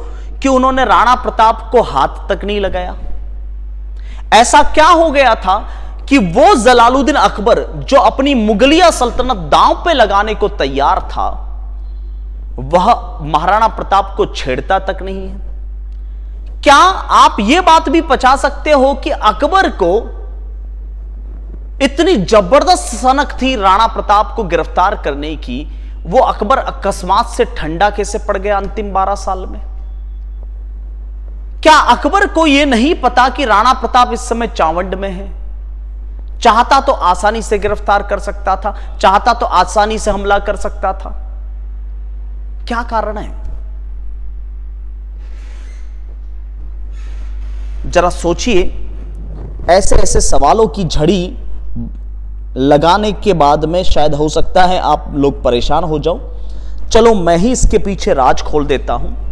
कि उन्होंने राणा प्रताप को हाथ तक नहीं लगाया? ऐसा क्या हो गया था कि वो जलालुद्दीन अकबर जो अपनी मुगलिया सल्तनत दांव पे लगाने को तैयार था, वह महाराणा प्रताप को छेड़ता तक नहीं है। क्या आप यह बात भी पचा सकते हो कि अकबर को इतनी ज़बरदस्त सनक थी राणा प्रताप को गिरफ़्तार करने की, वो अकबर अकस्मात से ठंडा कैसे पड़ गया अंतिम 12 साल में? क्या अकबर को यह नहीं पता कि राणा प्रताप इस समय चावंड में है? चाहता तो आसानी से गिरफ़्तार कर सकता था, चाहता तो आसानी से हमला कर सकता था। क्या कारण है? जरा सोचिए, ऐसे ऐसे सवालों की झड़ी लगाने के बाद में शायद हो सकता है आप लोग परेशान हो जाओ। चलो मैं ही इसके पीछे राज खोल देता हूँ।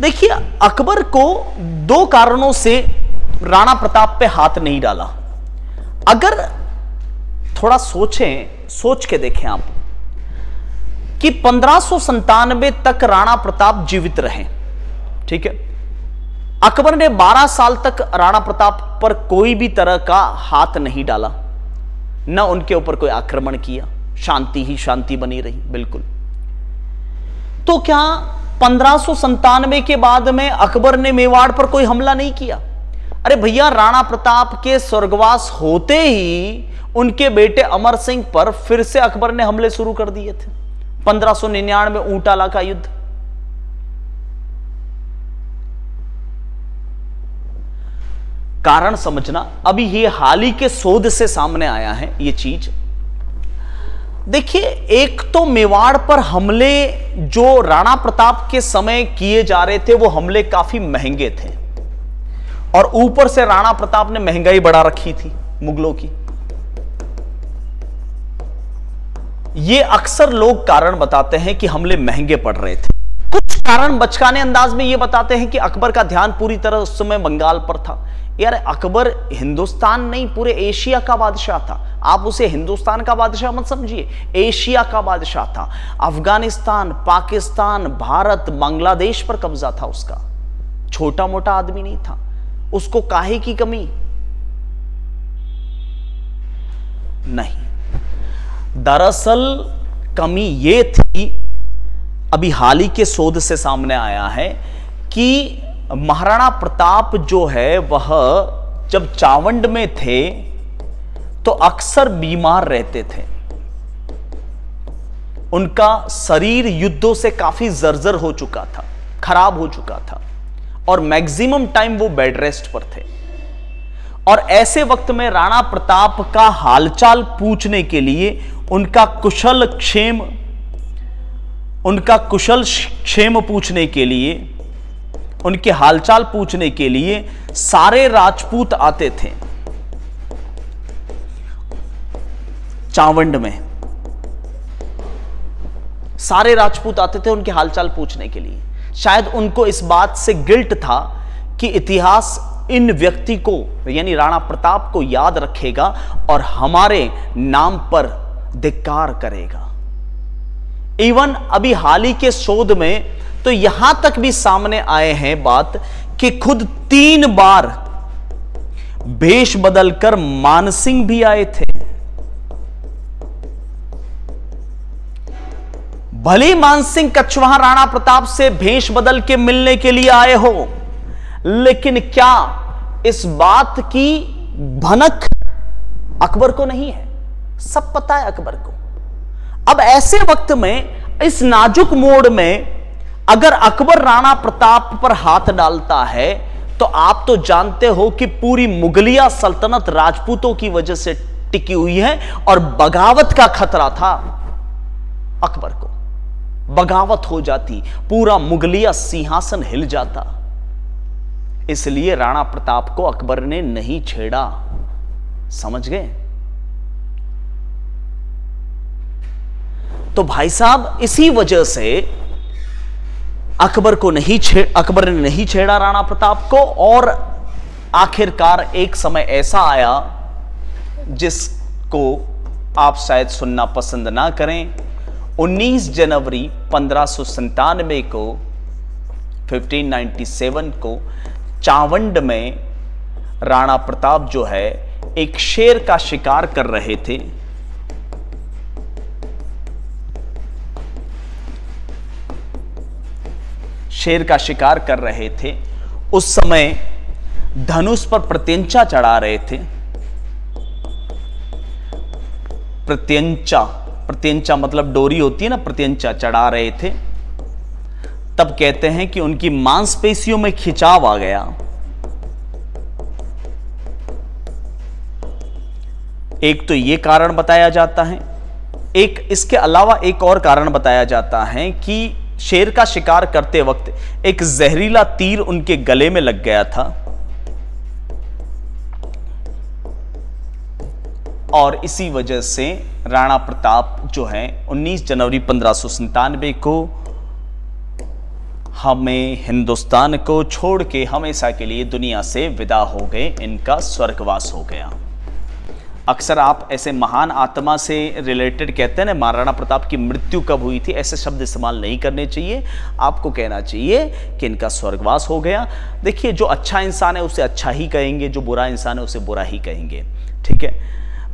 देखिए, अकबर को दो कारणों से राणा प्रताप पे हाथ नहीं डाला। अगर थोड़ा सोचें, सोच के देखें आप, कि पंद्रह तक राणा प्रताप जीवित रहे, ठीक है? अकबर ने 12 साल तक राणा प्रताप पर कोई भी तरह का हाथ नहीं डाला, न उनके ऊपर कोई आक्रमण किया, शांति ही शांति बनी रही, बिल्कुल। तो क्या पंद्रह के बाद में अकबर ने मेवाड़ पर कोई हमला नहीं किया। अरे भैया, राणा प्रताप के स्वर्गवास होते ही उनके बेटे अमर सिंह पर फिर से अकबर ने हमले शुरू कर दिए थे। पंद्रह सौ निन्यानवे ऊंटाला का युद्ध। कारण समझना, अभी ये हाल ही के शोध से सामने आया है, ये चीज़। देखिए, एक तो मेवाड़ पर हमले जो राणा प्रताप के समय किए जा रहे थे, वो हमले काफ़ी महँगे थे। और ऊपर से राणा प्रताप ने महँगाई बढ़ा रखी थी मुगलों की। ये अक्सर लोग कारण बताते हैं कि हमले महँगे पड़ रहे थे। कुछ कारण बचकाने अंदाज में ये बताते हैं कि अकबर का ध्यान पूरी तरह उस समय बंगाल पर था। यार, अकबर हिंदुस्तान नहीं, पूरे एशिया का बादशाह था। आप उसे हिंदुस्तान का बादशाह मत समझिए, एशिया का बादशाह था। अफ़गानिस्तान, पाकिस्तान, भारत, बांग्लादेश पर कब्जा था उसका। छोटा मोटा आदमी नहीं था। उसको काहे की कमी? नहीं। दरअसल कमी यह थी, अभी हाल ही के शोध से सामने आया है कि महाराणा प्रताप जो है, वह जब चावंड में थे तो अक्सर बीमार रहते थे। उनका शरीर युद्धों से काफ़ी जर्जर हो चुका था, खराब हो चुका था, और मैक्सिमम टाइम वो बेड रेस्ट पर थे। और ऐसे वक्त में राणा प्रताप का हालचाल पूछने के लिए उनका कुशल क्षेम, उनका कुशल क्षेम पूछने के लिए उनके हालचाल पूछने के लिए सारे राजपूत आते थे। चावंड में। सारे राजपूत आते थे उनके हालचाल पूछने के लिए। शायद उनको इस बात से गिल्ट था कि इतिहास इन व्यक्ति को, यानी राणा प्रताप को याद रखेगा और हमारे नाम पर धिक्कार करेगा। इवन अभी हाल ही के शोध में तो यहाँ तक भी सामने आए हैं बात कि खुद तीन बार भेष बदलकर मानसिंह भी आए थे। भले मानसिंह कछवाहा राणा प्रताप से भेष बदल के मिलने के लिए आए हो, लेकिन क्या इस बात की भनक अकबर को नहीं है? सब पता है अकबर को। अब ऐसे वक्त में, इस नाजुक मोड़ में अगर अकबर राणा प्रताप पर हाथ डालता है तो आप तो जानते हो कि पूरी मुगलिया सल्तनत राजपूतों की वजह से टिकी हुई है और बगावत का खतरा था अकबर को। बगावत हो जाती, पूरा मुगलिया सिंहासन हिल जाता। इसलिए राणा प्रताप को अकबर ने नहीं छेड़ा। समझ गए? तो भाई साहब, इसी वजह से अकबर को नहीं छेड़ अकबर ने नहीं छेड़ा राणा प्रताप को, और आखिरकार एक समय ऐसा आया जिसको आप शायद सुनना पसंद ना करें। 19 जनवरी पंद्रह को 1597 को, चावंड में राणा प्रताप जो है, एक शेर का शिकार कर रहे थे। शेर का शिकार कर रहे थे। उस समय धनुष पर प्रत्यंचा चढ़ा रहे थे। प्रत्यंचा प्रत्यंचा मतलब डोरी होती है ना, प्रत्यंचा चढ़ा रहे थे। तब कहते हैं कि उनकी मांसपेशियों में खिंचाव आ गया। एक तो यह कारण बताया जाता है, एक इसके अलावा एक और कारण बताया जाता है कि शेर का शिकार करते वक्त एक जहरीला तीर उनके गले में लग गया था। और इसी वजह से राणा प्रताप जो है 19 जनवरी पंद्रह को हमें हिंदुस्तान को छोड़ के हमेशा के लिए दुनिया से विदा हो गए, इनका स्वर्गवास हो गया। अक्सर आप ऐसे महान आत्मा से रिलेटेड कहते हैं ना, महाराणा प्रताप की मृत्यु कब हुई थी, ऐसे शब्द इस्तेमाल नहीं करने चाहिए। आपको कहना चाहिए कि इनका स्वर्गवास हो गया। देखिए, जो अच्छा इंसान है, उसे अच्छा ही कहेंगे, जो बुरा इंसान है, उसे बुरा ही कहेंगे। ठीक है?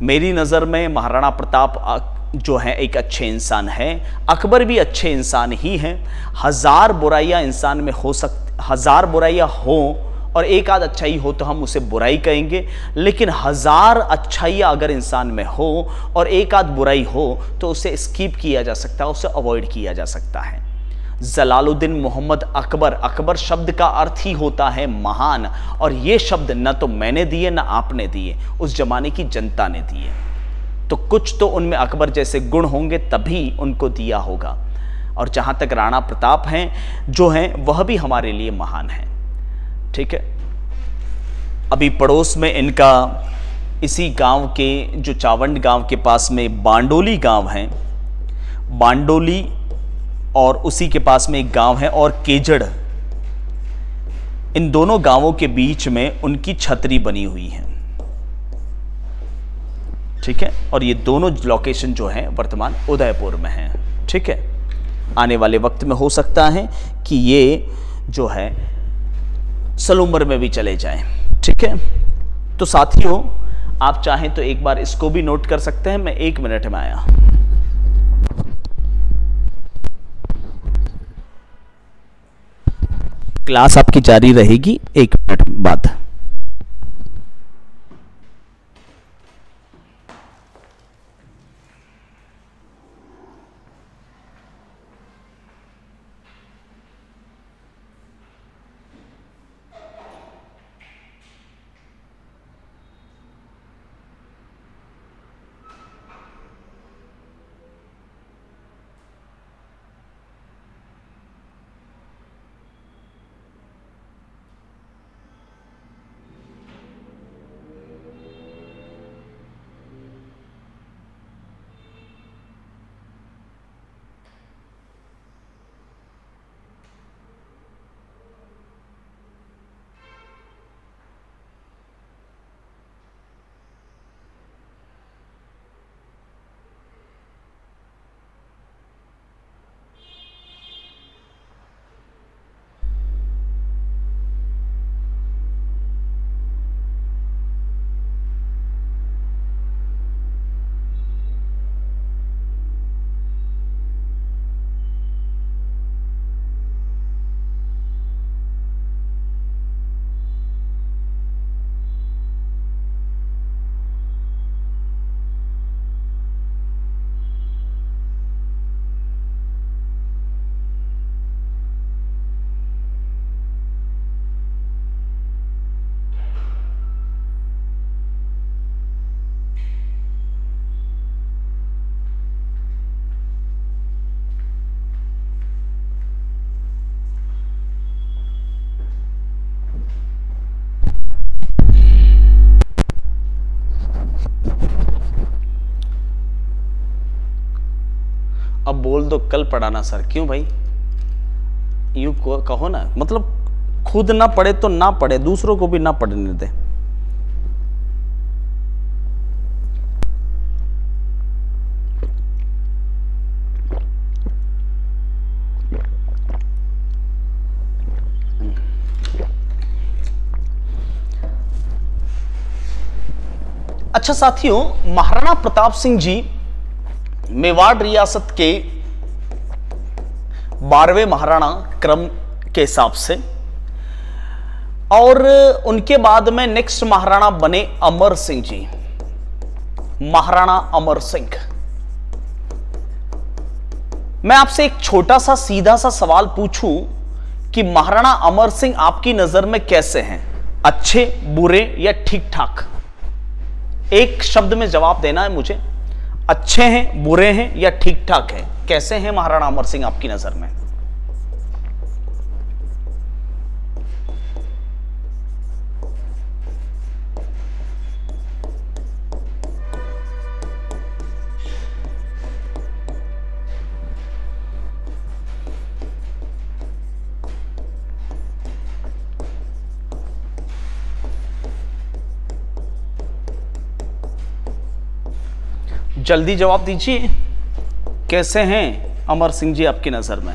मेरी नज़र में महाराणा प्रताप जो है, एक अच्छे इंसान है। अकबर भी अच्छे इंसान ही हैं। हज़ार बुराइयाँ इंसान में हो सक, हज़ार बुराइयाँ हों और एक आध अच्छाई हो तो हम उसे बुराई कहेंगे। लेकिन हज़ार अच्छाइयाँ अगर इंसान में हो और एक आध बुराई हो तो उसे स्कीप किया जा सकता है, उसे अवॉइड किया जा सकता है। जलालुद्दीन मोहम्मद अकबर अकबर शब्द का अर्थ ही होता है महान। और ये शब्द न तो मैंने दिए, न आपने दिए, उस जमाने की जनता ने दिए। तो कुछ तो उनमें अकबर जैसे गुण होंगे, तभी उनको दिया होगा। और जहाँ तक राणा प्रताप हैं, जो हैं, वह भी हमारे लिए महान हैं। ठीक है? अभी पड़ोस में इनका, इसी गाँव के, जो चावंड गाँव के पास में बांडोली गाँव है, बांडोली और उसी के पास में एक गाँव है और केजड़। इन दोनों गाँवों के बीच में उनकी छतरी बनी हुई है। ठीक है? और ये दोनों लोकेशन जो है, वर्तमान उदयपुर में है। ठीक है? आने वाले वक्त में हो सकता है कि ये जो है सलूमर में भी चले जाएँ। ठीक है? तो साथियों, आप चाहें तो एक बार इसको भी नोट कर सकते हैं। मैं एक मिनट में आया। क्लास आपकी जारी रहेगी एक मिनट बाद। बोल दो, कल पढ़ाना, सर। क्यों भाई? यूँ कहो ना मतलब खुद ना पढ़े तो ना पढ़े, दूसरों को भी ना पढ़ने दे। अच्छा साथियों, महाराणा प्रताप सिंह जी मेवाड़ रियासत के बारहवें महाराणा क्रम के हिसाब से। और उनके बाद में नेक्स्ट महाराणा बने अमर सिंह जी। महाराणा अमर सिंह। मैं आपसे एक छोटा सा, सीधा सा सवाल पूछूँ कि महाराणा अमर सिंह आपकी नज़र में कैसे हैं? अच्छे, बुरे या ठीक ठाक एक शब्द में जवाब देना है मुझे। अच्छे हैं, बुरे हैं या ठीक ठाक हैं? कैसे हैं महाराणा अमर सिंह आपकी नज़र में? जल्दी जवाब दीजिए। कैसे हैं? अमर सिंह जी आपकी नज़र में।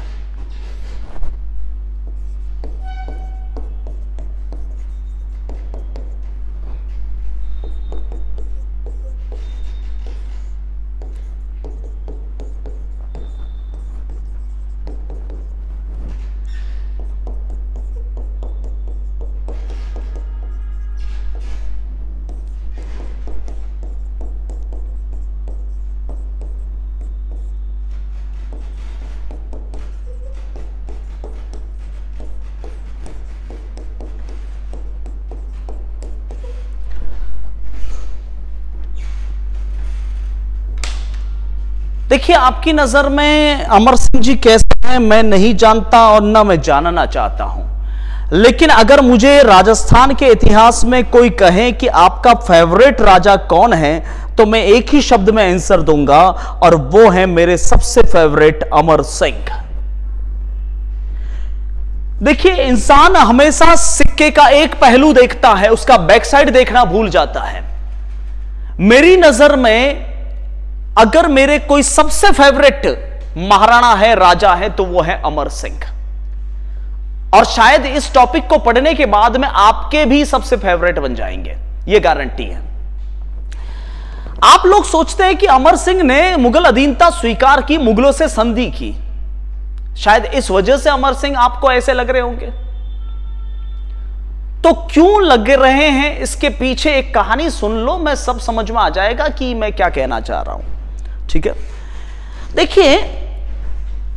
देखिए, आपकी नज़र में अमर सिंह जी कैसे हैं, मैं नहीं जानता और ना मैं जानना चाहता हूँ। लेकिन अगर मुझे राजस्थान के इतिहास में कोई कहे कि आपका फेवरेट राजा कौन है तो मैं एक ही शब्द में आंसर दूँगा और वो है मेरे सबसे फेवरेट अमर सिंह। देखिए, इंसान हमेशा सिक्के का एक पहलू देखता है, उसका बैक साइड देखना भूल जाता है। मेरी नज़र में अगर मेरे कोई सबसे फेवरेट महाराणा है, राजा है तो वो है अमर सिंह। और शायद इस टॉपिक को पढ़ने के बाद में आपके भी सबसे फेवरेट बन जाएँगे। ये गारंटी है। आप लोग सोचते हैं कि अमर सिंह ने मुगल अधीनता स्वीकार की, मुगलों से संधि की। शायद इस वजह से अमर सिंह आपको ऐसे लग रहे होंगे। तो क्यों लग रहे हैं? इसके पीछे एक कहानी सुन लो, मैं सब समझ में आ जाएगा कि मैं क्या कहना चाह रहा हूँ। ठीक है? देखिए,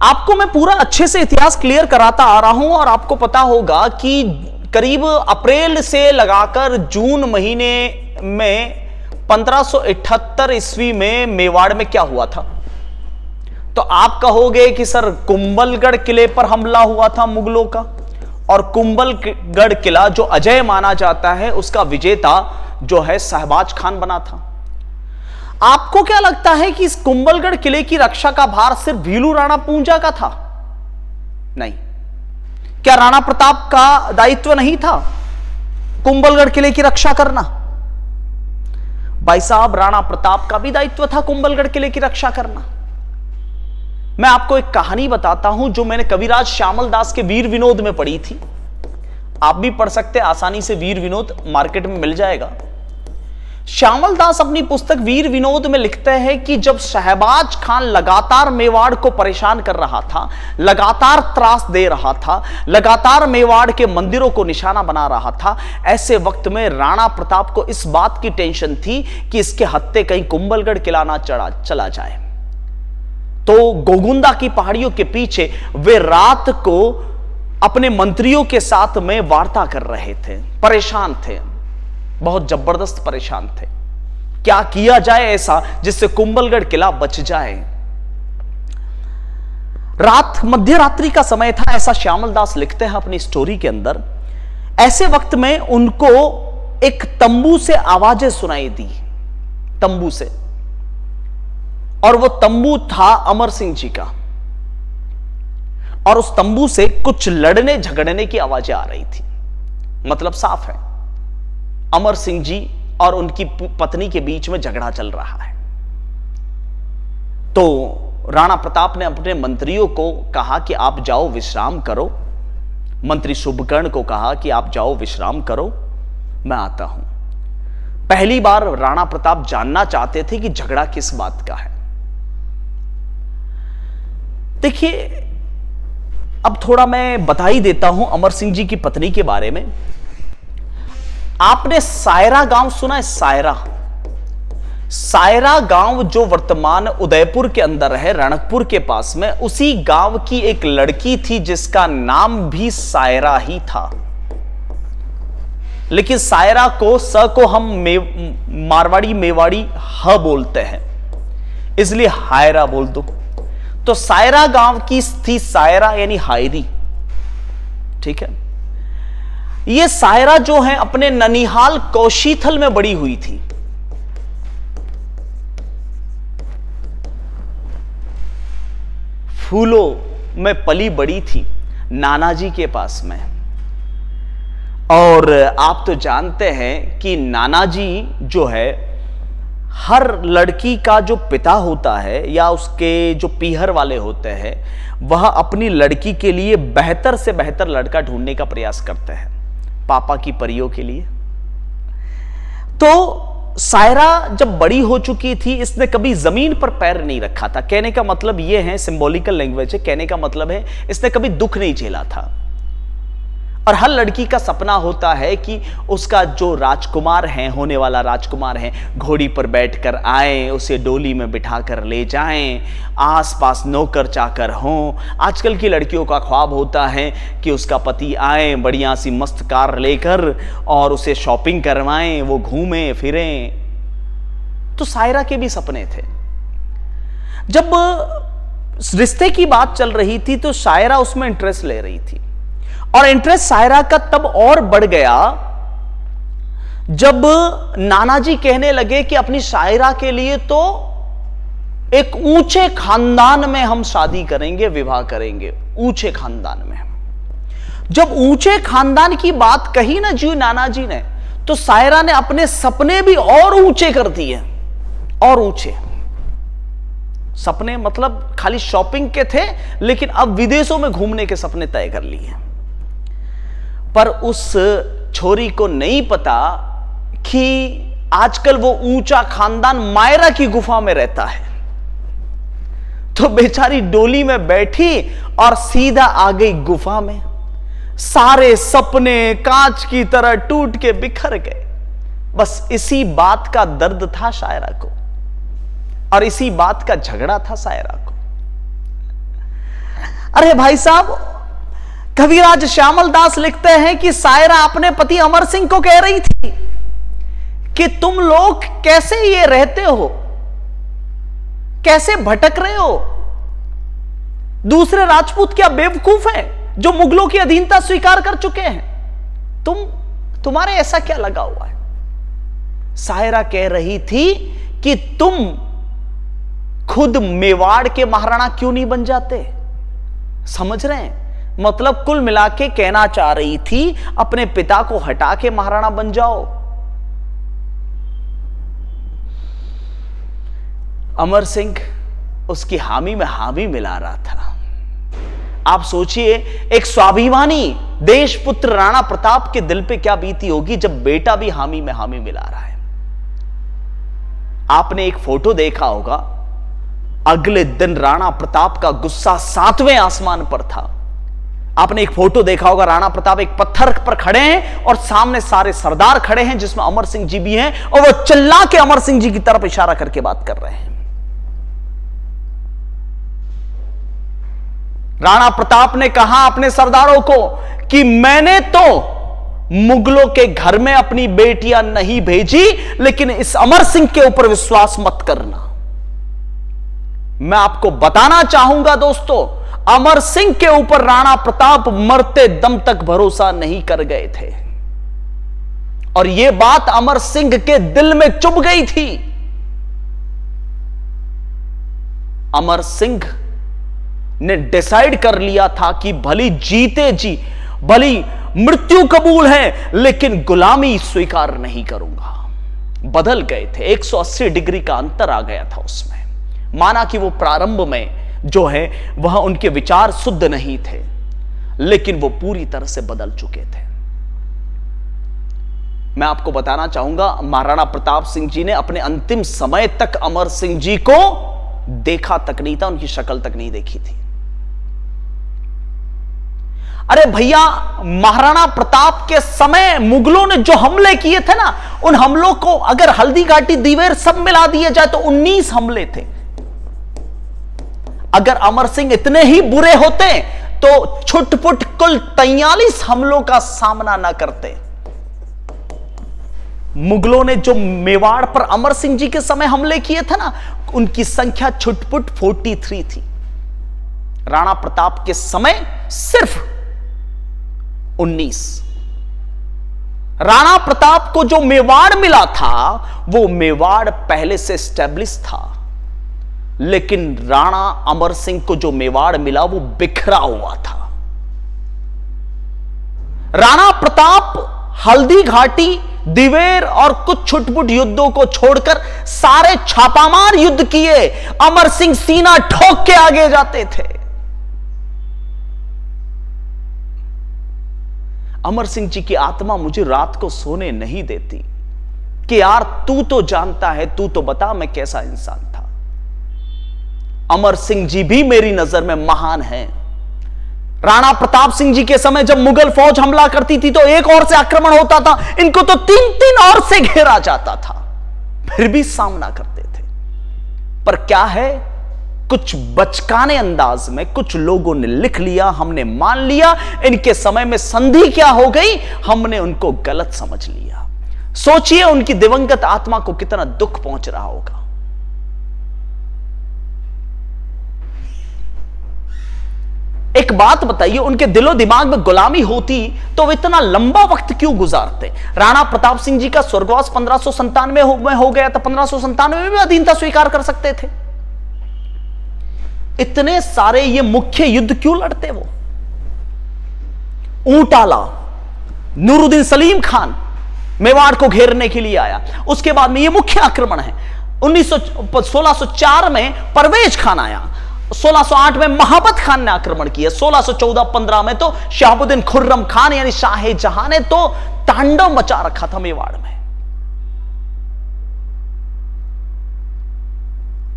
आपको मैं पूरा अच्छे से इतिहास क्लियर कराता आ रहा हूँ और आपको पता होगा कि करीब अप्रैल से लगाकर जून महीने में 1578 ईस्वी में मेवाड़ में क्या हुआ था? तो आप कहोगे कि सर, कुंभलगढ़ किले पर हमला हुआ था मुगलों का और कुंभलगढ़ किला जो अजय माना जाता है, उसका विजेता जो है सहबाज खान बना था। आपको क्या लगता है कि इस कुंभलगढ़ किले की रक्षा का भार सिर्फ़ भीलू राणा पूंजा का था? नहीं। क्या राणा प्रताप का दायित्व नहीं था कुंभलगढ़ किले की रक्षा करना? भाई साहब, राणा प्रताप का भी दायित्व था कुंभलगढ़ किले की रक्षा करना। मैं आपको एक कहानी बताता हूँ जो मैंने कविराज श्यामल दास के वीर विनोद में पढ़ी थी। आप भी पढ़ सकते आसानी से वीर विनोद मार्केट में मिल जाएगा। श्यामल दास अपनी पुस्तक वीर विनोद में लिखते हैं कि जब शहबाज खान लगातार मेवाड़ को परेशान कर रहा था, लगातार त्रास दे रहा था, लगातार मेवाड़ के मंदिरों को निशाना बना रहा था, ऐसे वक्त में राणा प्रताप को इस बात की टेंशन थी कि इसके हत्ते कहीं कुंभलगढ़ किला ना चढ़ा, चला जाए। तो गोगुंदा की पहाड़ियों के पीछे वे रात को अपने मंत्रियों के साथ में वार्ता कर रहे थे, परेशान थे। बहुत ज़बरदस्त परेशान थे। क्या किया जाए ऐसा जिससे कुंभलगढ़ किला बच जाए? रात मध्य रात्रि का समय था, ऐसा श्यामल दास लिखते हैं अपनी स्टोरी के अंदर। ऐसे वक्त में उनको एक तंबू से आवाज़ें सुनाई दी, तंबू से। और वो तंबू था अमर सिंह जी का। और उस तंबू से कुछ लड़ने झगड़ने की आवाज़ें आ रही थी। मतलब साफ़ है। अमर सिंह जी और उनकी पत्नी के बीच में झगड़ा चल रहा है। तो राणा प्रताप ने अपने मंत्रियों को कहा कि आप जाओ विश्राम करो। मंत्री शुभकर्ण को कहा कि आप जाओ विश्राम करो, मैं आता हूँ। पहली बार राणा प्रताप जानना चाहते थे कि झगड़ा किस बात का है। देखिए, अब थोड़ा मैं बता ही देता हूँ अमर सिंह जी की पत्नी के बारे में। आपने सायरा गाँव सुना है? सायरा। सायरा गाँव जो वर्तमान उदयपुर के अंदर है रणकपुर के पास में उसी गाँव की एक लड़की थी जिसका नाम भी सायरा ही था। लेकिन सायरा को स को हम मे, मारवाड़ी मेवाड़ी ह बोलते हैं। इसलिए हायरा बोल दो। तो सायरा गाँव की थी सायरा यानी हायरी। ठीक है? ये सायरा जो है, अपने ननिहाल कौशीथल में बड़ी हुई थी। फूलों में पली बड़ी थी, नानाजी के पास में। और आप तो जानते हैं कि नानाजी जो है, हर लड़की का जो पिता होता है या उसके जो पीहर वाले होते हैं, वह अपनी लड़की के लिए बेहतर से बेहतर लड़का ढूँढने का प्रयास करते हैं। पापा की परियों के लिए। तो सायरा जब बड़ी हो चुकी थी, इसने कभी ज़मीन पर पैर नहीं रखा था। कहने का मतलब यह है सिंबॉलिकल लैंग्वेज है, कहने का मतलब है, इसने कभी दुख नहीं झेला था। और हर लड़की का सपना होता है कि उसका जो राजकुमार है, होने वाला राजकुमार है, घोड़ी पर बैठकर आए, उसे डोली में बिठाकर ले जाएँ, आसपास नौकर चाकर हों। आजकल की लड़कियों का ख्वाब होता है कि उसका पति आए, बढ़िया सी मस्त कार लेकर और उसे शॉपिंग करवाएँ, वो घूमें, फिरें। तो सायरा के भी सपने थे। जब रिश्ते की बात चल रही थी तो शायरा उसमें इंटरेस्ट ले रही थी। और इंटरेस्ट सायरा का तब और बढ़ गया जब नानाजी कहने लगे कि अपनी शायरा के लिए तो एक ऊँचे खानदान में हम शादी करेंगे, विवाह करेंगे। ऊँचे खानदान में जब ऊँचे खानदान की बात कही ना जी नानाजी ने तो सायरा ने अपने सपने भी और ऊँचे कर दिए। और ऊँचे। सपने मतलब खाली शॉपिंग के थे, लेकिन अब विदेशों में घूमने के सपने तय कर लिए। पर उस छोरी को नहीं पता कि आजकल वो ऊँचा खानदान मायरा की गुफा में रहता है। तो बेचारी डोली में बैठी और सीधा आ गई गुफा में। सारे सपने कांच की तरह टूट के बिखर गए। बस इसी बात का दर्द था शायरा को और इसी बात का झगड़ा था शायरा को। अरे भाई साहब कविराज श्यामल दास लिखते हैं कि सायरा अपने पति अमर सिंह को कह रही थी कि तुम लोग कैसे ये रहते हो? कैसे भटक रहे हो? दूसरे राजपूत क्या बेवकूफ़ हैं जो मुगलों की अधीनता स्वीकार कर चुके हैं? तुम, तुम्हारे ऐसा क्या लगा हुआ है? सायरा कह रही थी कि तुम खुद मेवाड़ के महाराणा क्यों नहीं बन जाते? समझ रहे हैं? मतलब कुल मिला के कहना चाह रही थी, अपने पिता को हटा के महाराणा बन जाओ। अमर सिंह उसकी हामी में हामी मिला रहा था। आप सोचिए, एक स्वाभिमानी देशपुत्र राणा प्रताप के दिल पे क्या बीती होगी जब बेटा भी हामी में हामी मिला रहा है। आपने एक फ़ोटो देखा होगा, अगले दिन राणा प्रताप का गुस्सा सातवें आसमान पर था। आपने एक फ़ोटो देखा होगा, राणा प्रताप एक पत्थर पर खड़े हैं और सामने सारे सरदार खड़े हैं जिसमें अमर सिंह जी भी हैं और वो चिल्ला के अमर सिंह जी की तरफ़ इशारा करके बात कर रहे हैं। राणा प्रताप ने कहा अपने सरदारों को कि मैंने तो मुगलों के घर में अपनी बेटियाँ नहीं भेजी, लेकिन इस अमर सिंह के ऊपर विश्वास मत करना। मैं आपको बताना चाहूँगा दोस्तों अमर सिंह के ऊपर राणा प्रताप मरते दम तक भरोसा नहीं कर गए थे। और यह बात अमर सिंह के दिल में चुभ गई थी। अमर सिंह ने डिसाइड कर लिया था कि भली जीते जी, भली मृत्यु कबूल है, लेकिन गुलामी स्वीकार नहीं करूँगा। बदल गए थे। 180 डिग्री का अंतर आ गया था उसमें। माना कि वो प्रारंभ में जो है, वह उनके विचार शुद्ध नहीं थे, लेकिन वो पूरी तरह से बदल चुके थे। मैं आपको बताना चाहूँगा, महाराणा प्रताप सिंह जी ने अपने अंतिम समय तक अमर सिंह जी को देखा तक नहीं था, उनकी शक्ल तक नहीं देखी थी। अरे भैया, महाराणा प्रताप के समय मुगलों ने जो हमले किए थे ना, उन हमलों को अगर हल्दी घाटी दीवेर सब मिला दिए जाए तो 19 हमले थे। अगर अमर सिंह इतने ही बुरे होते तो छुटपुट कुल तैयालीस हमलों का सामना ना करते। मुगलों ने जो मेवाड़ पर अमर सिंह जी के समय हमले किए थे ना, उनकी संख्या छुटपुट 43 थी। राणा प्रताप के समय सिर्फ़ 19 राणा प्रताप को जो मेवाड़ मिला था, वो मेवाड़ पहले से स्टैब्लिश था। लेकिन राणा अमर सिंह को जो मेवाड़ मिला, वो बिखरा हुआ था। राणा प्रताप हल्दी घाटी, दिवेर और कुछ छुटपुट युद्धों को छोड़कर सारे छापामार युद्ध किए, अमर सिंह सीना ठोक के आगे जाते थे। अमर सिंह जी की आत्मा मुझे रात को सोने नहीं देती। कि यार, तू तो जानता है, तू तो बता मैं कैसा इंसान। अमर सिंह जी भी मेरी नज़र में महान है। राणा प्रताप सिंह जी के समय जब मुगल फौज हमला करती थी तो एक और से आक्रमण होता था, इनको तो तीन तीन और से घेरा जाता था। फिर भी सामना करते थे। पर क्या है? कुछ बचकाने अंदाज में कुछ लोगों ने लिख लिया, हमने मान लिया, इनके समय में संधि क्या हो गई, हमने उनको गलत समझ लिया। सोचिए उनकी दिवंगत आत्मा को कितना दुख पहुँच रहा होगा। एक बात बताइए उनके दिलो दिमाग में गुलामी होती तो वे इतना लंबा वक्त क्यों गुजारते? राणा प्रताप सिंह जी का स्वर्गवास पंद्रह में हो, हो गया था पंद्रह में भी अधीनता स्वीकार कर सकते थे। इतने सारे ये मुख्य युद्ध क्यों लड़ते वो? ऊटाला नूरुद्दीन सलीम खान मेवाड़ को घेरने के लिए आया। उसके बाद में ये मुख्य आक्रमण है। 1604 में परवेज खान आया। 1608 में महाबत खान ने आक्रमण किया। 1614-15 में तो शहाबुद्दीन खुर्रम खान यानी शाह जहाँ ने तो तांडव मचा रखा था मेवाड़ में।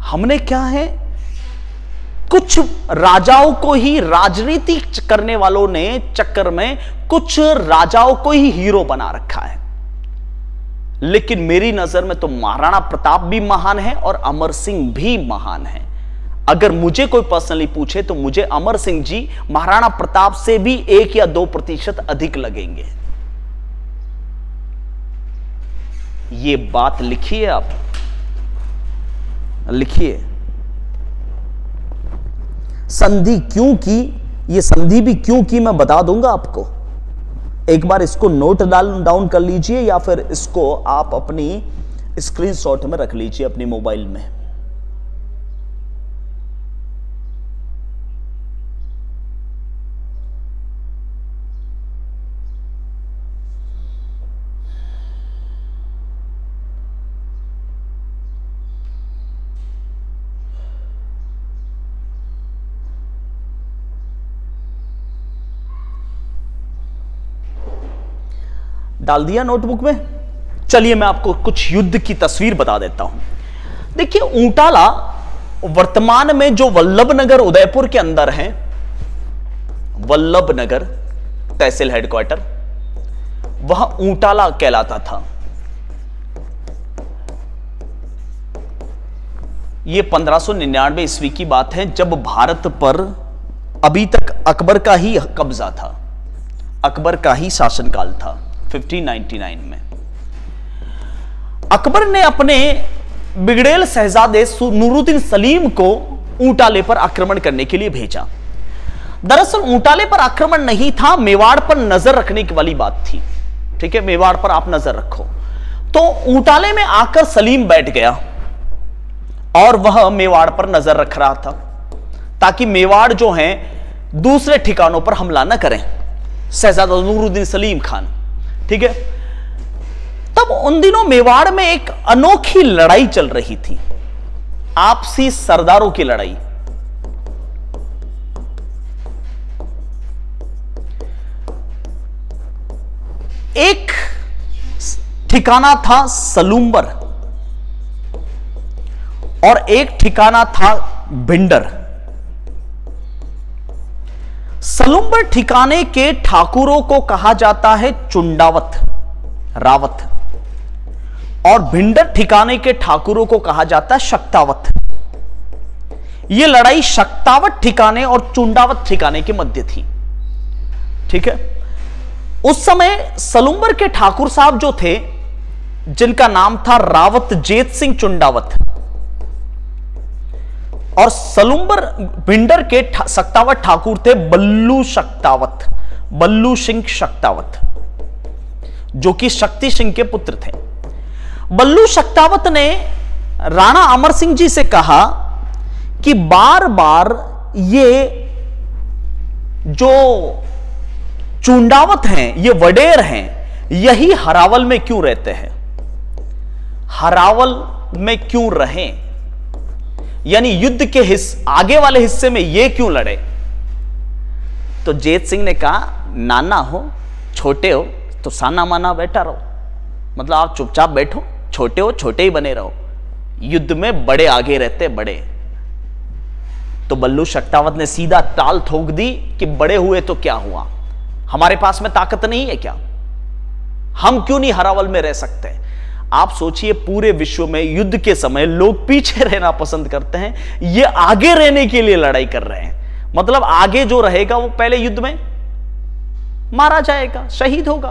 हमने क्या है? कुछ राजाओं को ही राजनीति करने वालों ने चक्कर में कुछ राजाओं को ही हीरो बना रखा है। लेकिन मेरी नज़र में तो महाराणा प्रताप भी महान है और अमर सिंह भी महान है। अगर मुझे कोई पर्सनली पूछे तो मुझे अमर सिंह जी महाराणा प्रताप से भी एक या दो प्रतिशत अधिक लगेंगे। ये बात लिखिए आप। लिखिए। संधि क्यों की? ये संधि भी क्यों की मैं बता दूँगा आपको। एक बार इसको नोट डाल डाउन कर लीजिए या फिर इसको आप अपनी स्क्रीनशॉट में रख लीजिए अपने मोबाइल में। डाल दिया नोटबुक में। चलिए मैं आपको कुछ युद्ध की तस्वीर बता देता हूँ। देखिए, ऊंटाला वर्तमान में जो वल्लभ नगर उदयपुर के अंदर है वल्लभ नगर तहसील हेडक्वार्टर वह ऊंटाला कहलाता था। यह 1599 ईस्वी की बात है, जब भारत पर अभी तक अकबर का ही कब्जा था, अकबर का ही शासनकाल था। 1599 में। अकबर ने अपने बिगड़ेल शहजादे नूरुद्दीन सलीम को ऊंटाले पर आक्रमण करने के लिए भेजा। दरअसल ऊंटाले पर आक्रमण नहीं था, मेवाड़ पर नज़र रखने की वाली बात थी। ठीक है, मेवाड़ पर आप नज़र रखो। तो ऊंटाले में आकर सलीम बैठ गया और वह मेवाड़ पर नज़र रख रहा था, ताकि मेवाड़ जो है, दूसरे ठिकानों पर हमला न करें। शहजादा नूरुद्दीन सलीम खान। ठीक है? तब उन दिनों मेवाड़ में एक अनोखी लड़ाई चल रही थी। आपसी सरदारों की लड़ाई। एक ठिकाना था सलूम्बर और एक ठिकाना था भिंडर। सलुम्बर ठिकाने के ठाकुरों को कहा जाता है चुंडावत, रावत। और भिंडर ठिकाने के ठाकुरों को कहा जाता है शक्तावत। यह लड़ाई शक्तावत ठिकाने और चुंडावत ठिकाने के मध्य थी। ठीक है? उस समय सलुम्बर के ठाकुर साहब जो थे, जिनका नाम था रावत जेत सिंह चुंडावत और सलुम्बर भिंडर के सक्तावत ठाकुर थे बल्लू शक्तावत, बल्लू सिंह शक्तावत, जो कि शक्ति सिंह के पुत्र थे। बल्लू शक्तावत ने राणा अमर सिंह जी से कहा कि बार बार ये जो चुंडावत हैं, ये वडेर हैं, यही हरावल में क्यों रहते हैं? हरावल में क्यों रहें? यानी युद्ध के हिस्स आगे वाले हिस्से में ये क्यों लड़े? तो जेत सिंह ने कहा, नाना हो, छोटे हो तो साना माना बैठा रहो। मतलब आप चुपचाप बैठो, छोटे हो, छोटे ही बने रहो। युद्ध में बड़े आगे रहते बड़े। तो बल्लू शक्तावत ने सीधा ताल ठोक दी कि बड़े हुए तो क्या हुआ? हमारे पास में ताकत नहीं है क्या? हम क्यों नहीं हरावल में रह सकते? आप सोचिए पूरे विश्व में युद्ध के समय लोग पीछे रहना पसंद करते हैं, ये आगे रहने के लिए लड़ाई कर रहे हैं। मतलब आगे जो रहेगा वो पहले युद्ध में मारा जाएगा, शहीद होगा।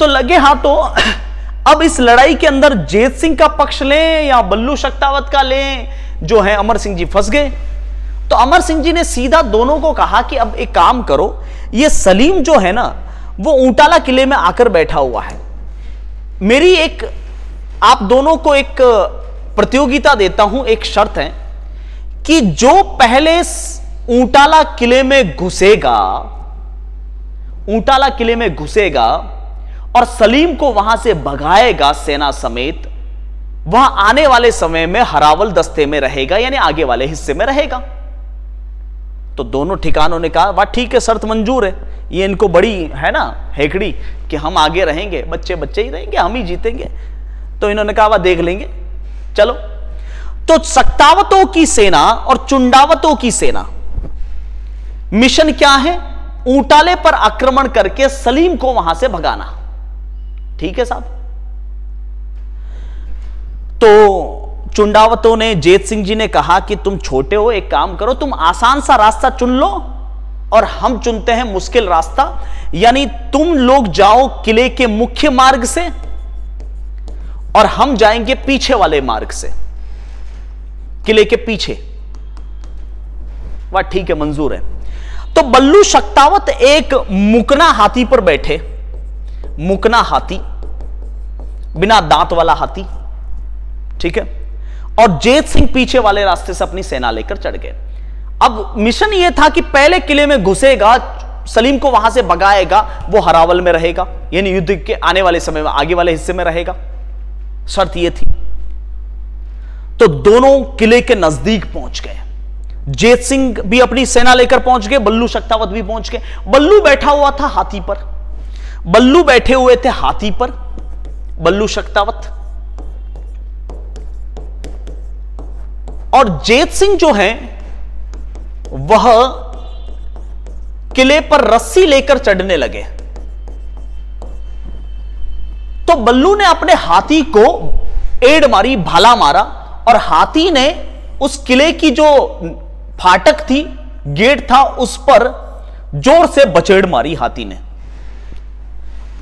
तो लगे हाथों तो अब इस लड़ाई के अंदर जेत सिंह का पक्ष लें या बल्लू शक्तावत का लें, जो है अमर सिंह जी फंस गए। तो अमर सिंह जी ने सीधा दोनों को कहा कि अब एक काम करो, ये सलीम जो है ना, वो ऊंटाला किले में आकर बैठा हुआ है। मेरी एक, आप दोनों को एक, प्रतियोगिता देता हूँ, एक शर्त है कि जो पहले ऊंटाला किले में घुसेगा, ऊंटाला किले में घुसेगा और सलीम को वहाँ से भगाएगा सेना समेत, वह आने वाले समय में हरावल दस्ते में रहेगा, यानी आगे वाले हिस्से में रहेगा। तो दोनों ठिकानों ने कहा, वाह, ठीक है, शर्त मंजूर है। ये इनको बड़ी, है ना, हेकड़ी कि हम आगे रहेंगे बच्चे बच्चे ही रहेंगे, हम ही जीतेंगे। तो इन्होंने कहा, वाह, देख लेंगे। चलो। तो सक्तावतों की सेना और चुंडावतों की सेना, मिशन क्या है? ऊटाले पर आक्रमण करके सलीम को वहाँ से भगाना। ठीक है साहब? तो चुंडावतों ने जेत सिंह जी ने कहा कि तुम छोटे हो, एक काम करो, तुम आसान सा रास्ता चुन लो और हम चुनते हैं मुश्किल रास्ता। यानी तुम लोग जाओ किले के मुख्य मार्ग से और हम जाएँगे पीछे वाले मार्ग से। किले के पीछे। वह, ठीक है, मंजूर है। तो बल्लू शक्तावत एक मुकना हाथी पर बैठे। मुकना हाथी, बिना दांत वाला हाथी, ठीक है? और जेत सिंह पीछे वाले रास्ते से अपनी सेना लेकर चढ़ गए। अब मिशन यह था कि पहले किले में घुसेगा, सलीम को वहाँ से भगाएगा, वो हरावल में रहेगा, यानी युद्ध के आने वाले समय में, आगे वाले हिस्से में रहेगा। शर्त यह थी। तो दोनों किले के नज़दीक पहुँच गए। जेत सिंह भी अपनी सेना लेकर पहुँच गए, बल्लू शक्तावत भी पहुँच गए। बल्लू बैठा हुआ था हाथी पर। बल्लू बैठे हुए थे हाथी पर। बल्लू शक्तावत और जेत सिंह जो है, वह किले पर रस्सी लेकर चढ़ने लगे। तो बल्लू ने अपने हाथी को एड़ मारी, भाला मारा, और हाथी ने उस किले की जो फाटक थी, गेट था, उस पर ज़ोर से बचेड़ मारी हाथी ने।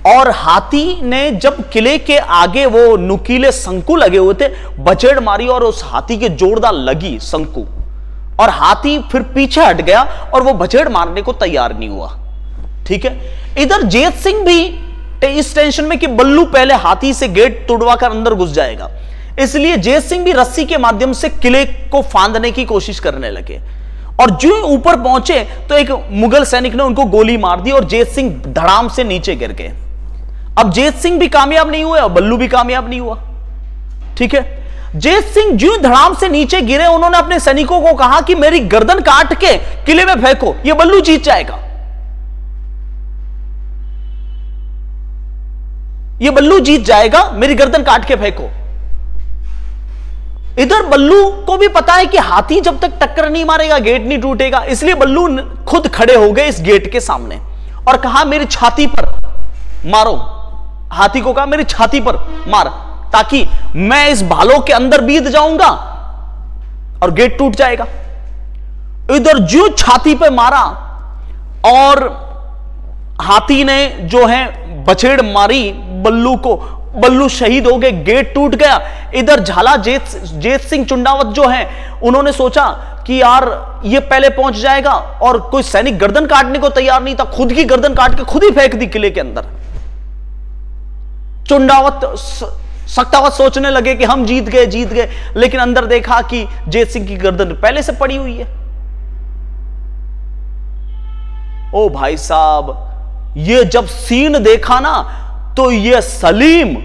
और हाथी ने जब किले के आगे वो नुकीले शंकु लगे हुए थे बचेड़ मारी और उस हाथी के जोरदार लगी शंकु। और हाथी फिर पीछे हट गया और वो बचेड़ मारने को तैयार नहीं हुआ। ठीक है? इधर जेत सिंह भी इस टेंशन में कि बल्लू पहले हाथी से गेट तोड़वा कर अंदर घुस जाएगा। इसलिए जय सिंह भी रस्सी के माध्यम से किले को फांदने की कोशिश करने लगे। और जो ऊपर पहुँचे तो एक मुगल सैनिक ने उनको गोली मार दी और जय सिंह धड़ाम से नीचे गिर गए। अब जेत सिंह भी कामयाब नहीं हुए और बल्लू भी कामयाब नहीं हुआ। ठीक है? जेत सिंह जो धड़ाम से नीचे गिरे, उन्होंने अपने सैनिकों को कहा कि मेरी गर्दन काट के किले में फेंको, ये बल्लू जीत जाएगा। ये बल्लू जीत जाएगा, मेरी गर्दन काट के फेंको। इधर बल्लू को भी पता है कि हाथी जब तक टक्कर नहीं मारेगा, गेट नहीं टूटेगा, इसलिए बल्लू खुद खड़े हो गए इस गेट के सामने और कहा, मेरी छाती पर मारो। हाथी को कहा, मेरी छाती पर मार, ताकि मैं इस भालों के अंदर बीत जाऊँगा और गेट टूट जाएगा। इधर जो छाती पे मारा और हाथी ने जो है बछेड़ मारी, बल्लू को, बल्लू शहीद हो गए, गेट टूट गया। इधर झाला जेत जेत सिंह चुंडावत जो है, उन्होंने सोचा कि यार ये पहले पहुँच जाएगा और कोई सैनिक गर्दन काटने को तैयार नहीं था, खुद की गर्दन काट के खुद ही फेंक दी किले के अंदर। चुंडावत सक्तावत सोचने लगे कि हम जीत गए जीत गए, लेकिन अंदर देखा कि जेत सिंह की गर्दन पहले से पड़ी हुई है। ओ भाई साहब, ये जब सीन देखा ना तो ये सलीम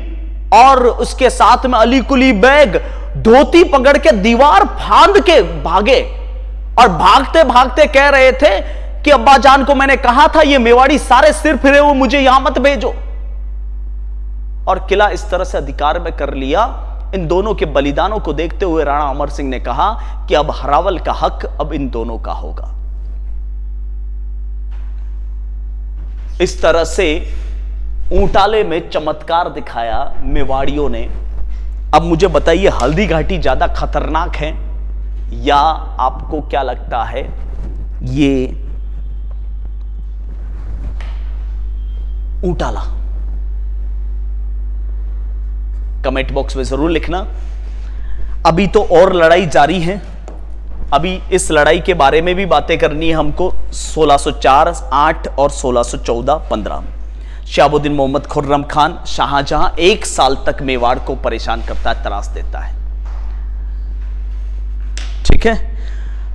और उसके साथ में अली कुली बैग धोती पकड़ के दीवार फांद के भागे और भागते भागते कह रहे थे कि अब्बा जान को मैंने कहा था, ये मेवाड़ी सारे सिर फिरे हुए, मुझे यहाँ मत भेजो। और किला इस तरह से अधिकार में कर लिया। इन दोनों के बलिदानों को देखते हुए राणा अमर सिंह ने कहा कि अब हरावल का हक अब इन दोनों का होगा। इस तरह से ऊंटाले में चमत्कार दिखाया मेवाड़ियों ने। अब मुझे बताइए, हल्दी घाटी ज़्यादा खतरनाक है या आपको क्या लगता है? ये ऊंटाला। कमेंट बॉक्स में ज़रूर लिखना। अभी तो और लड़ाई जारी है। अभी इस लड़ाई के बारे में भी बातें करनी है हमको। 1604, 8 और 1614, 15 शाहबुद्दीन मोहम्मद खुर्रम खान शाहजहां एक साल तक मेवाड़ को परेशान करता है त्रास देता है। ठीक है?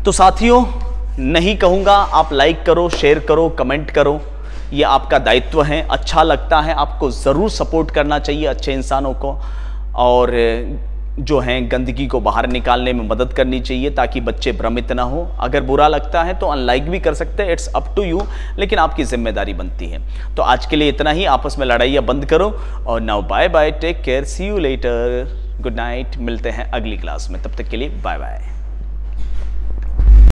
तो साथियों नहीं कहूँगा आप लाइक करो शेयर करो कमेंट करो। ये आपका दायित्व है अच्छा लगता है, आपको ज़रूर सपोर्ट करना चाहिए अच्छे इंसानों को और जो हैं गंदगी को बाहर निकालने में मदद करनी चाहिए ताकि बच्चे भ्रमित ना हो। अगर बुरा लगता है तो अनलाइक भी कर सकते हैं इट्स अप टू यू लेकिन आपकी ज़िम्मेदारी बनती है। तो आज के लिए इतना ही, आपस में लड़ाइयाँ बंद करो और now bye bye take care see you later good night मिलते हैं अगली क्लास में, तब तक के लिए बाय बाय